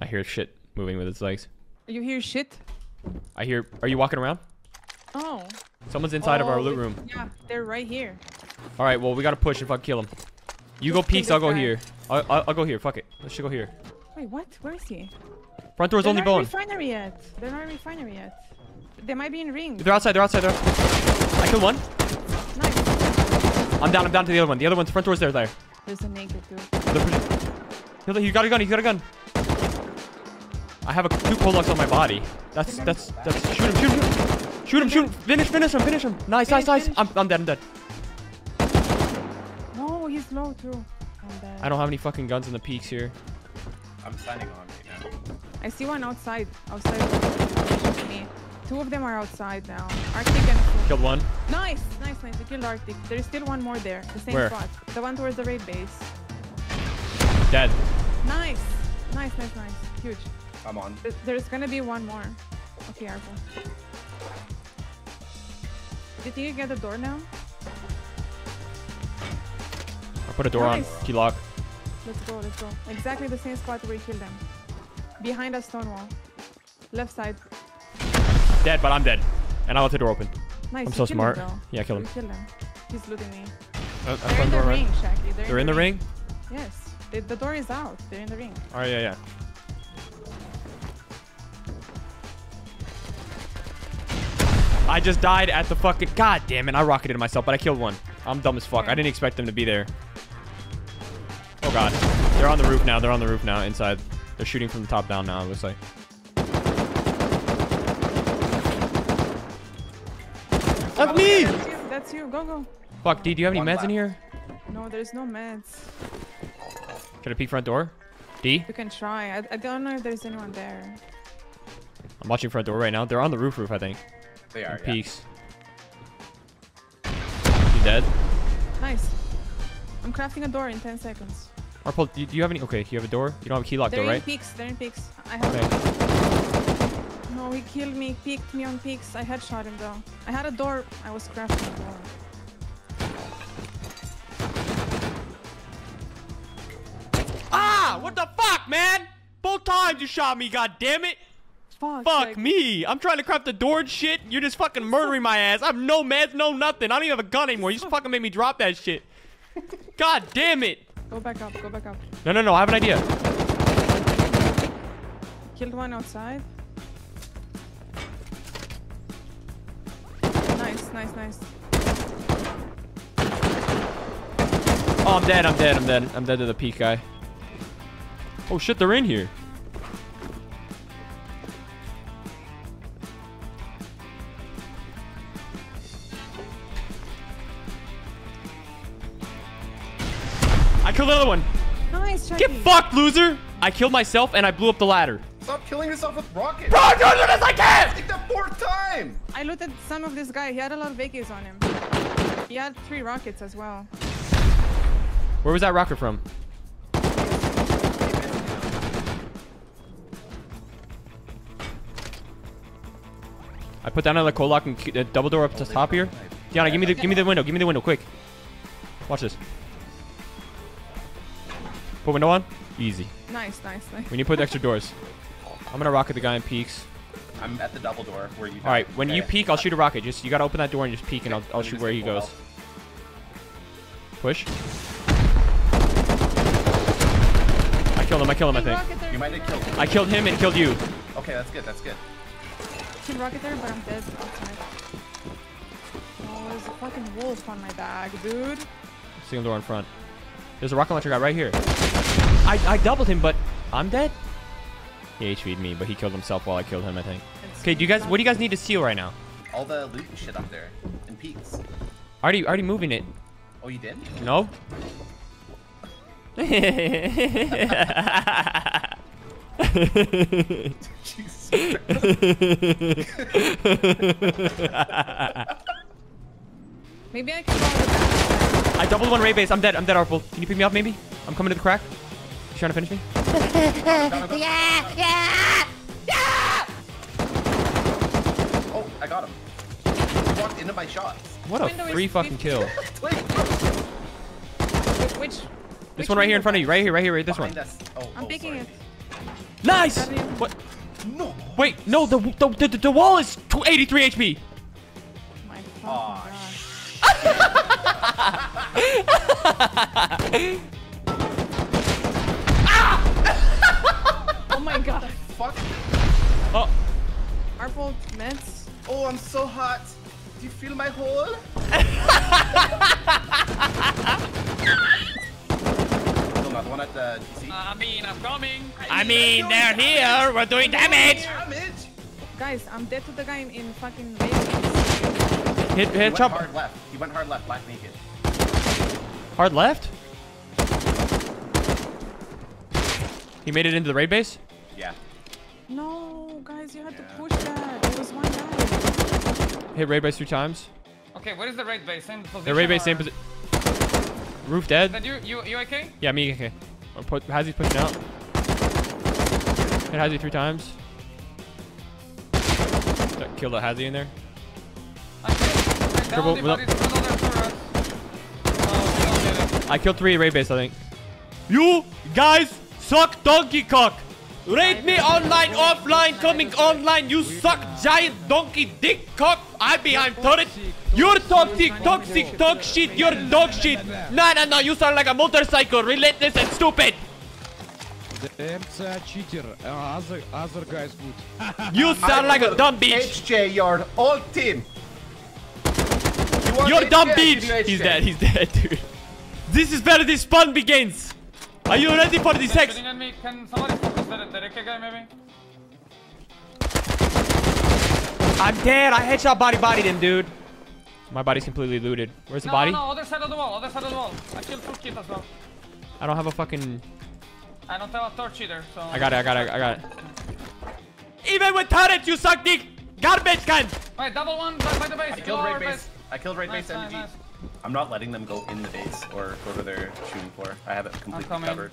Speaker 1: I hear shit moving with its legs.
Speaker 3: You hear shit?
Speaker 1: I hear. Are you walking around?
Speaker 3: Oh.
Speaker 1: Someone's inside of our
Speaker 3: Oh,
Speaker 1: loot room.
Speaker 3: Yeah, they're right here.
Speaker 1: All right. Well, we gotta push if I kill him. You go peeks. I'll go
Speaker 3: guy.
Speaker 1: here. I'll, I'll, I'll go here. Fuck it. Let's just go here.
Speaker 3: Wait, what? Where is he?
Speaker 1: Front door's
Speaker 3: They're
Speaker 1: only
Speaker 3: not in
Speaker 1: bone.
Speaker 3: refinery yet. They're not in refinery yet. They might be in ring.
Speaker 1: They're outside. They're outside. They're. I killed one.
Speaker 3: Nice.
Speaker 1: I'm down. I'm down to the other one. The other one's front door's there. There.
Speaker 3: There's a naked dude.
Speaker 1: They're He's got a gun. He's got a gun. I have a two Polacks on my body. That's that's that's. Shoot him! Shoot him! Shoot him! Shoot him! Finish! Finish him! Finish him! Nice! Nice!
Speaker 3: Finish,
Speaker 1: Nice!
Speaker 3: finish.
Speaker 1: I'm I'm dead. I'm dead.
Speaker 3: No, he's low too. I'm dead.
Speaker 1: I don't have any fucking guns in the peaks here.
Speaker 2: I'm signing on right now.
Speaker 3: I see one outside. Outside me. Two of them are outside now. Arctic and Fu-
Speaker 1: Killed one.
Speaker 3: Nice, nice, nice. You killed Arctic. There's still one more there. The same
Speaker 1: Where?
Speaker 3: spot. The one towards the raid base.
Speaker 1: Dead.
Speaker 3: Nice. Nice, nice, nice. Huge.
Speaker 2: I'm on.
Speaker 3: There's gonna be one more. Okay, Arco. Do you think you get the door now?
Speaker 1: I put a door
Speaker 3: Nice.
Speaker 1: on. Key lock.
Speaker 3: Let's go, let's go. Exactly the same spot where you killed them. Behind a stone wall. Left side.
Speaker 1: Dead, but I'm dead. And I left the door open.
Speaker 3: Nice.
Speaker 1: I'm so
Speaker 3: killed him,
Speaker 1: smart. Yeah, I killed him.
Speaker 3: killed him. He's looting me.
Speaker 1: Uh,
Speaker 3: They're in the
Speaker 1: door, right?
Speaker 3: ring, Shacky. They're,
Speaker 1: They're in the ring?
Speaker 3: Yes. The, the door is out. They're in the ring.
Speaker 1: Alright, yeah, yeah. I just died at the fucking. God damn it! I rocketed myself, but I killed one. I'm dumb as fuck. I didn't expect them to be there. Oh god, they're on the roof now. They're on the roof now. Inside, they're shooting from the top down now. It looks like. That's me.
Speaker 3: That's you. That's you. Go, go.
Speaker 1: Fuck, D. Do you have any meds in here?
Speaker 3: No, there's no meds.
Speaker 1: Can I peek front door? D.
Speaker 3: You can try. I, I don't know if there's anyone there.
Speaker 1: I'm watching front door right now. They're on the roof roof, I think.
Speaker 2: They are. Yeah.
Speaker 1: Peeks. He's dead.
Speaker 3: Nice. I'm crafting a door in 10 seconds.
Speaker 1: Arpol, do do you have any? Okay, you have a door. You don't have a key lock
Speaker 3: They're
Speaker 1: though,
Speaker 3: in
Speaker 1: right?
Speaker 3: peaks. They're in peaks. I have.
Speaker 1: Okay.
Speaker 3: No, he killed me. Peeked me on peaks. I headshot him though. I had a door. I was crafting a door.
Speaker 1: Ah! What the fuck, man? Both times you shot me, god damn it!
Speaker 3: Fuck.
Speaker 1: Fuck
Speaker 3: like-
Speaker 1: me! I'm trying to craft the door and shit. You're just fucking murdering my ass. I have no meds, no nothing. I don't even have a gun anymore. You just fucking made me drop that shit. God damn it!
Speaker 3: Go back up. Go back up.
Speaker 1: No, no, no. I have an idea.
Speaker 3: Killed one outside. Nice, nice, nice.
Speaker 1: Oh, I'm dead. I'm dead. I'm dead. I'm dead to the peak guy. Oh shit, they're in here. Killed another one.
Speaker 3: Nice,
Speaker 1: Get fucked, loser! I killed myself and I blew up the ladder.
Speaker 2: Stop killing yourself with rockets.
Speaker 1: Bro, I'm doing this I can!
Speaker 2: Like the fourth time.
Speaker 3: I looted some of this guy. He had a lot of AKs on him. He had three rockets as well.
Speaker 1: Where was that rocket from? I put down another code lock and uh, double door up to the top here. Diana, give me the give me the window. Give me the window, quick. Watch this. Put window on. Easy.
Speaker 3: Nice, nice, nice.
Speaker 1: We need to put extra doors. I'm gonna rocket the guy in peaks.
Speaker 2: I'm at the double door where you.
Speaker 1: All right, when you peek, I'll shoot a rocket. Just you gotta open that door and just peek, and I'll, I'll shoot where he goes.
Speaker 2: health.
Speaker 1: Push. I I killed him. I killed him. I think.
Speaker 2: You might have killed him.
Speaker 1: I killed him and killed you.
Speaker 2: Okay, that's good. That's good.
Speaker 3: Team Rocket there, but I'm dead. Oh, there's a fucking wolf on my bag, dude.
Speaker 1: Single door in front. There's a rocket launcher guy right here. I, I doubled him, but I'm dead. He HV'd me, but he killed himself while I killed him, I think. Okay, do you guys, what do you guys need to steal right now?
Speaker 2: All the loot and shit up there. And peaks.
Speaker 1: Already, already moving it.
Speaker 2: Oh, you did?
Speaker 1: No?
Speaker 3: Maybe I can go on the back.
Speaker 1: I doubled one ray base. I'm dead. I'm dead, Arpel. Can you pick me up, maybe? I'm coming to the crack. You trying to finish me? Yeah! Yeah! Yeah!
Speaker 2: Oh, I got him. He walked into my shots.
Speaker 1: What a
Speaker 3: Window
Speaker 1: free fucking kill.
Speaker 3: Wh- Which?
Speaker 1: This
Speaker 3: which
Speaker 1: one right here in front of you.
Speaker 3: guys?
Speaker 1: Right here, right here, right this one.
Speaker 2: Oh,
Speaker 3: I'm
Speaker 2: oh,
Speaker 3: picking it.
Speaker 1: Nice! What?
Speaker 2: No.
Speaker 1: Wait, no, the, the, the, the wall is tw- 83 HP.
Speaker 3: My fucking
Speaker 2: Aw,
Speaker 3: God. Oh my god.
Speaker 2: Fuck.
Speaker 1: Oh,
Speaker 3: Arpol meds.
Speaker 2: Oh, I'm so hot. Do you feel my hole? Still one at the GC.
Speaker 4: Uh, I mean, I'm coming.
Speaker 1: I mean, they're here. We're doing damage.
Speaker 2: Damage.
Speaker 3: Guys, I'm dead to the guy in, in fucking Vegas.
Speaker 1: Hit,
Speaker 2: He
Speaker 1: hit,
Speaker 2: went hard left. He went hard left, black naked.
Speaker 1: Hard left. He made it into the raid base.
Speaker 2: Yeah.
Speaker 3: No, guys, you had to push that. There was one guy.
Speaker 1: Hit raid base three times.
Speaker 4: Okay, what is the raid base? Same position.
Speaker 1: The raid base same
Speaker 4: or-
Speaker 1: position. Roof dead.
Speaker 4: That you, you, you okay?
Speaker 1: Yeah, me okay. Or put Hazzy pushing out. Hit Hazzy three times. That- Killed that Hazzy in there.
Speaker 4: I killed. I
Speaker 1: Triple-
Speaker 4: downed him,
Speaker 1: without-
Speaker 4: but it's another turret. Oh, we don't get it.
Speaker 1: I killed three raid base, I think. You guys suck donkey cock. Raid me online, offline, coming online. You suck giant donkey dick cock. I behind turret. You're toxic, toxic, dog shit. You're dog shit. No, no, no. You sound like a motorcycle, relentless and stupid.
Speaker 8: The MCA cheater. Uh, other other guys good.
Speaker 1: You sound like a dumb bitch.
Speaker 2: HJ, your old team. You
Speaker 1: You're
Speaker 2: HJ,
Speaker 1: dumb
Speaker 2: I
Speaker 1: bitch.
Speaker 2: you HJ.
Speaker 1: He's dead. He's dead, dude. This is where this fun begins. Are you ready for the
Speaker 4: They're
Speaker 1: sex?
Speaker 4: me. Can somebody focus the, the Reke guy maybe?
Speaker 1: I'm dead. I headshot body bodied him, dude. My body's completely looted. Where's the
Speaker 4: no,
Speaker 1: body?
Speaker 4: no, no, other side of the wall, other side of the wall. I killed full kit as well.
Speaker 1: I don't have a fucking.
Speaker 4: I don't have a torch either, so...
Speaker 1: I got it. I got it. I got it. Even with turrets, you suck dick. Garbage can.
Speaker 4: Wait, double one by, by the base.
Speaker 2: I killed
Speaker 4: Lower
Speaker 2: raid base. I killed raid
Speaker 4: Nice,
Speaker 2: base
Speaker 4: nice,
Speaker 2: MG.
Speaker 4: nice.
Speaker 2: I'm not letting them go in the base or go to their shooting floor. I have it completely
Speaker 4: coming.
Speaker 2: covered.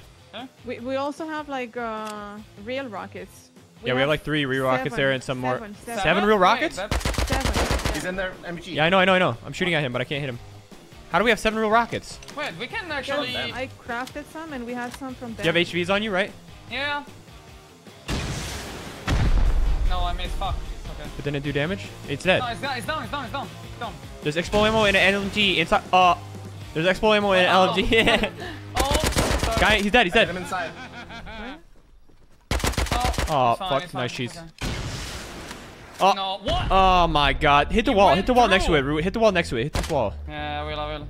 Speaker 3: We, we also have like uh, real rockets.
Speaker 1: Yeah, we have like three real rockets there and some more.
Speaker 3: seven, Seven.
Speaker 1: Seven real rockets?
Speaker 4: that-
Speaker 3: seven.
Speaker 2: He's in there, MG.
Speaker 1: Yeah, I know. I know. I know. I'm shooting at him, but I can't hit him. How do we have seven real rockets?
Speaker 4: Wait, we can
Speaker 3: Yeah,
Speaker 4: actually...
Speaker 3: I crafted some and we had some from
Speaker 1: Do
Speaker 3: them.
Speaker 1: you have HVs on you, right?
Speaker 4: Yeah. No, I missed. Fuck. Okay.
Speaker 1: But didn't it do damage? It's dead.
Speaker 4: No, it's down, it's down, it's down, it's down. It's down.
Speaker 1: There's expo ammo and an LMG inside. Uh, there's expo ammo and an
Speaker 4: Oh.
Speaker 1: LMG.
Speaker 4: Oh, sorry.
Speaker 1: Guy, he's dead. He's
Speaker 2: Get him
Speaker 1: dead.
Speaker 2: inside.
Speaker 4: Oh,
Speaker 1: Oh, fuck,
Speaker 4: it's fine,
Speaker 1: nice cheese.
Speaker 4: okay.
Speaker 1: Oh.
Speaker 4: No, what?
Speaker 1: Oh my God! Hit the
Speaker 4: He
Speaker 1: wall. Hit the wall next to
Speaker 4: through.
Speaker 1: it. Ru- Hit the wall next to it. Hit this wall.
Speaker 4: Yeah, I will, I will.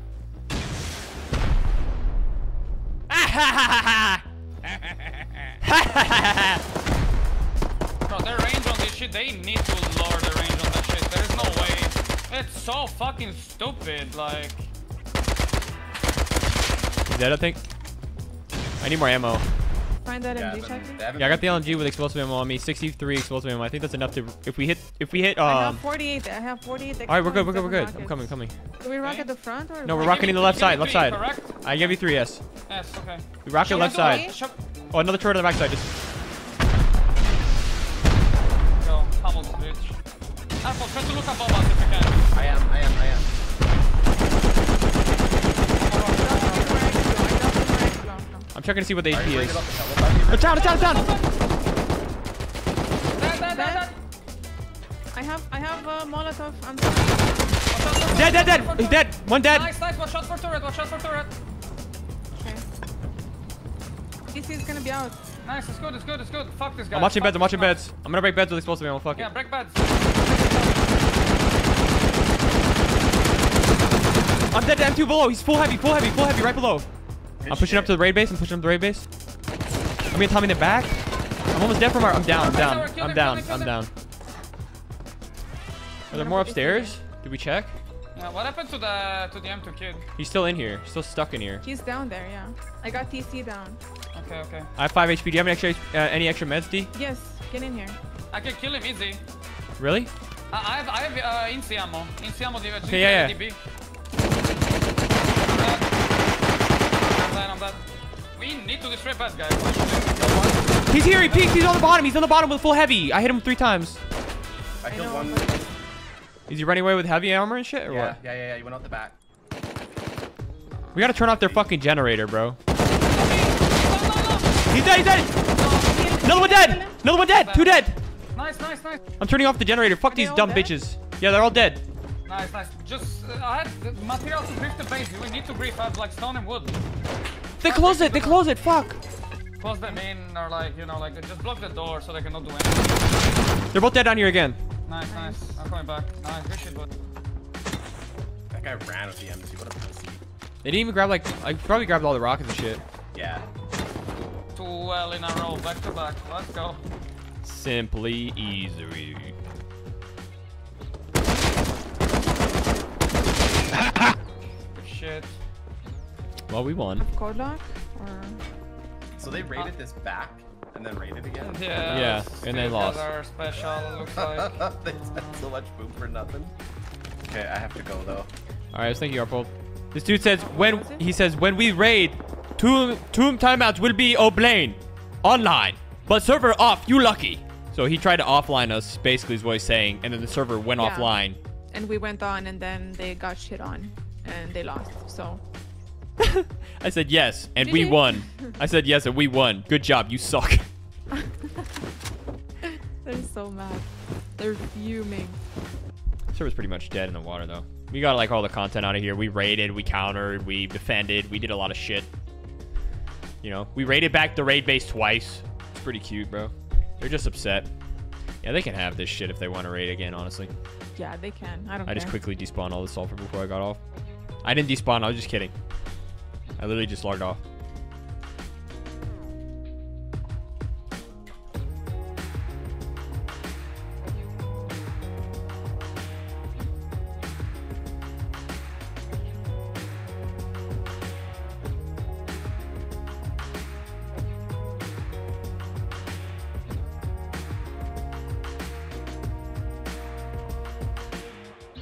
Speaker 4: Bro, their range on this shit, they need to lower the range on that shit. There is no way. It's so fucking stupid, like...
Speaker 1: He's dead, I think. I need more ammo.
Speaker 3: Find that
Speaker 2: Yeah,
Speaker 3: MG check.
Speaker 1: Yeah, I got the
Speaker 2: been-
Speaker 1: LMG with explosive ammo on me. 63 explosive ammo. I think that's enough to. If we hit, if we hit,
Speaker 3: I
Speaker 1: um.
Speaker 3: have 48. I have 48.
Speaker 1: All right, we're good. We're good. We're good.
Speaker 3: seven
Speaker 1: I'm coming.
Speaker 3: rockets.
Speaker 1: Coming.
Speaker 3: Do we rock
Speaker 4: Okay.
Speaker 3: at the front or?
Speaker 1: No, we're
Speaker 3: back?
Speaker 1: rocking in the left side. Left side.
Speaker 4: Correct?
Speaker 1: I give you three. Yes.
Speaker 4: Yes, okay.
Speaker 1: We rock it
Speaker 4: Shove
Speaker 1: left side. Oh, another turret on the back side. Just.
Speaker 4: Go, pummel this bitch. Apple, try to look above us if you can.
Speaker 2: I am, I am, I am.
Speaker 1: I'm checking to see what the
Speaker 2: Are
Speaker 1: HP is.
Speaker 2: about the teleporter?
Speaker 1: It's down. It's down. It's down.
Speaker 4: Dead, dead, dead, dead.
Speaker 3: I have I have uh, Molotov. I'm
Speaker 1: Dead. Dead. Dead. He's dead. One dead.
Speaker 4: Nice, nice. Watch out for turret. Watch out for turret.
Speaker 3: okay. TC is gonna be out.
Speaker 4: Nice, it's good, it's good, it's good. Fuck this guy.
Speaker 1: I'm watching
Speaker 4: Fuck
Speaker 1: beds. I'm
Speaker 4: this
Speaker 1: watching
Speaker 4: man.
Speaker 1: beds. I'm gonna break beds with explosive ammo. Fuck
Speaker 4: Yeah,
Speaker 1: it.
Speaker 4: break beds.
Speaker 1: I'm dead. I'm two below. He's full heavy. Full heavy. Full heavy. Right below. I'm pushing up to the raid base. I'm pushing up to the raid base. I'm gonna Tommy in the back. I'm almost dead from our. I'm down. I'm down. I'm down.
Speaker 4: kill him, kill
Speaker 1: I'm down. Are there more upstairs? Did we check?
Speaker 4: Yeah, what happened to the to the M2 kid?
Speaker 1: He's still in here. Still stuck in here.
Speaker 3: He's down there, yeah. I got TC down.
Speaker 4: Okay, okay.
Speaker 1: I have 5 HP. Do you have any extra, uh, any extra meds, D?
Speaker 3: Yes, get in here.
Speaker 4: I can kill him easy.
Speaker 1: Really?
Speaker 4: I, I have I have uh, Inci ammo. Inci ammo. DB.
Speaker 1: Okay, yeah, yeah.
Speaker 4: DB. I'm dead. I'm dead. We need to destroy bad guys.
Speaker 1: He's here. He peeks. He's on the bottom. He's on the bottom with full heavy. I hit him three times.
Speaker 2: I killed
Speaker 3: know,
Speaker 2: one.
Speaker 3: But-
Speaker 1: Is he running away with heavy armor and shit, or
Speaker 2: Yeah,
Speaker 1: what?
Speaker 2: yeah, yeah, yeah. You went out the back.
Speaker 1: We gotta turn off their fucking generator, bro. He's dead. He's dead. Another one dead. Another one dead. Two dead.
Speaker 4: Nice, nice, nice.
Speaker 1: I'm turning off the generator. Fuck
Speaker 3: Are
Speaker 1: these dumb
Speaker 3: dead?
Speaker 1: bitches. Yeah, they're all dead.
Speaker 4: Nice, nice. Just, uh, I had the material to grief the base. We need to grief. I have like stone and wood.
Speaker 1: They close it. They close it. Fuck.
Speaker 4: Close them in or like, you know, like just block the door so they cannot do anything.
Speaker 1: They're both dead down here again.
Speaker 4: Nice, nice. I'm coming back. Nice, good shit, bud.
Speaker 2: That guy ran with the M2. What a pussy.
Speaker 1: They didn't even grab like. I probably grabbed all the rockets and shit.
Speaker 2: Yeah.
Speaker 4: Too well in a row, back to back. Let's go.
Speaker 1: Simply easy.
Speaker 4: Shit.
Speaker 1: Well, we won.
Speaker 3: Code lock? Or
Speaker 2: So they raided this back and then raided again.
Speaker 4: Yeah.
Speaker 1: Yeah,
Speaker 4: let's
Speaker 1: and they lost.
Speaker 4: Our special looks like.
Speaker 2: they spent so much food for nothing. Okay, I have to go though.
Speaker 1: All right, thank you, Arpold. This dude says when he says when we raid, tomb tomb timeouts will be oblain online, but server off. You lucky. So he tried to offline us, basically is what he's saying, and then the server went
Speaker 3: Yeah.
Speaker 1: offline.
Speaker 3: and we went on and then they got shit on and they lost. So
Speaker 1: I said yes, and we won. I said yes, and we won. Good job. You suck.
Speaker 3: they're so mad. They're fuming.
Speaker 1: Server's pretty much dead in the water though. We got like all the content out of here. We raided, we countered, we defended, we did a lot of shit. You know, we raided back the raid base twice. It's pretty cute, bro. They're just upset. Yeah, they can have this shit if they want to raid again, honestly.
Speaker 3: Yeah, they can. I don't
Speaker 1: I
Speaker 3: care.
Speaker 1: just quickly despawned all the sulfur before I got off. I didn't despawn, I was just kidding. I literally just logged off.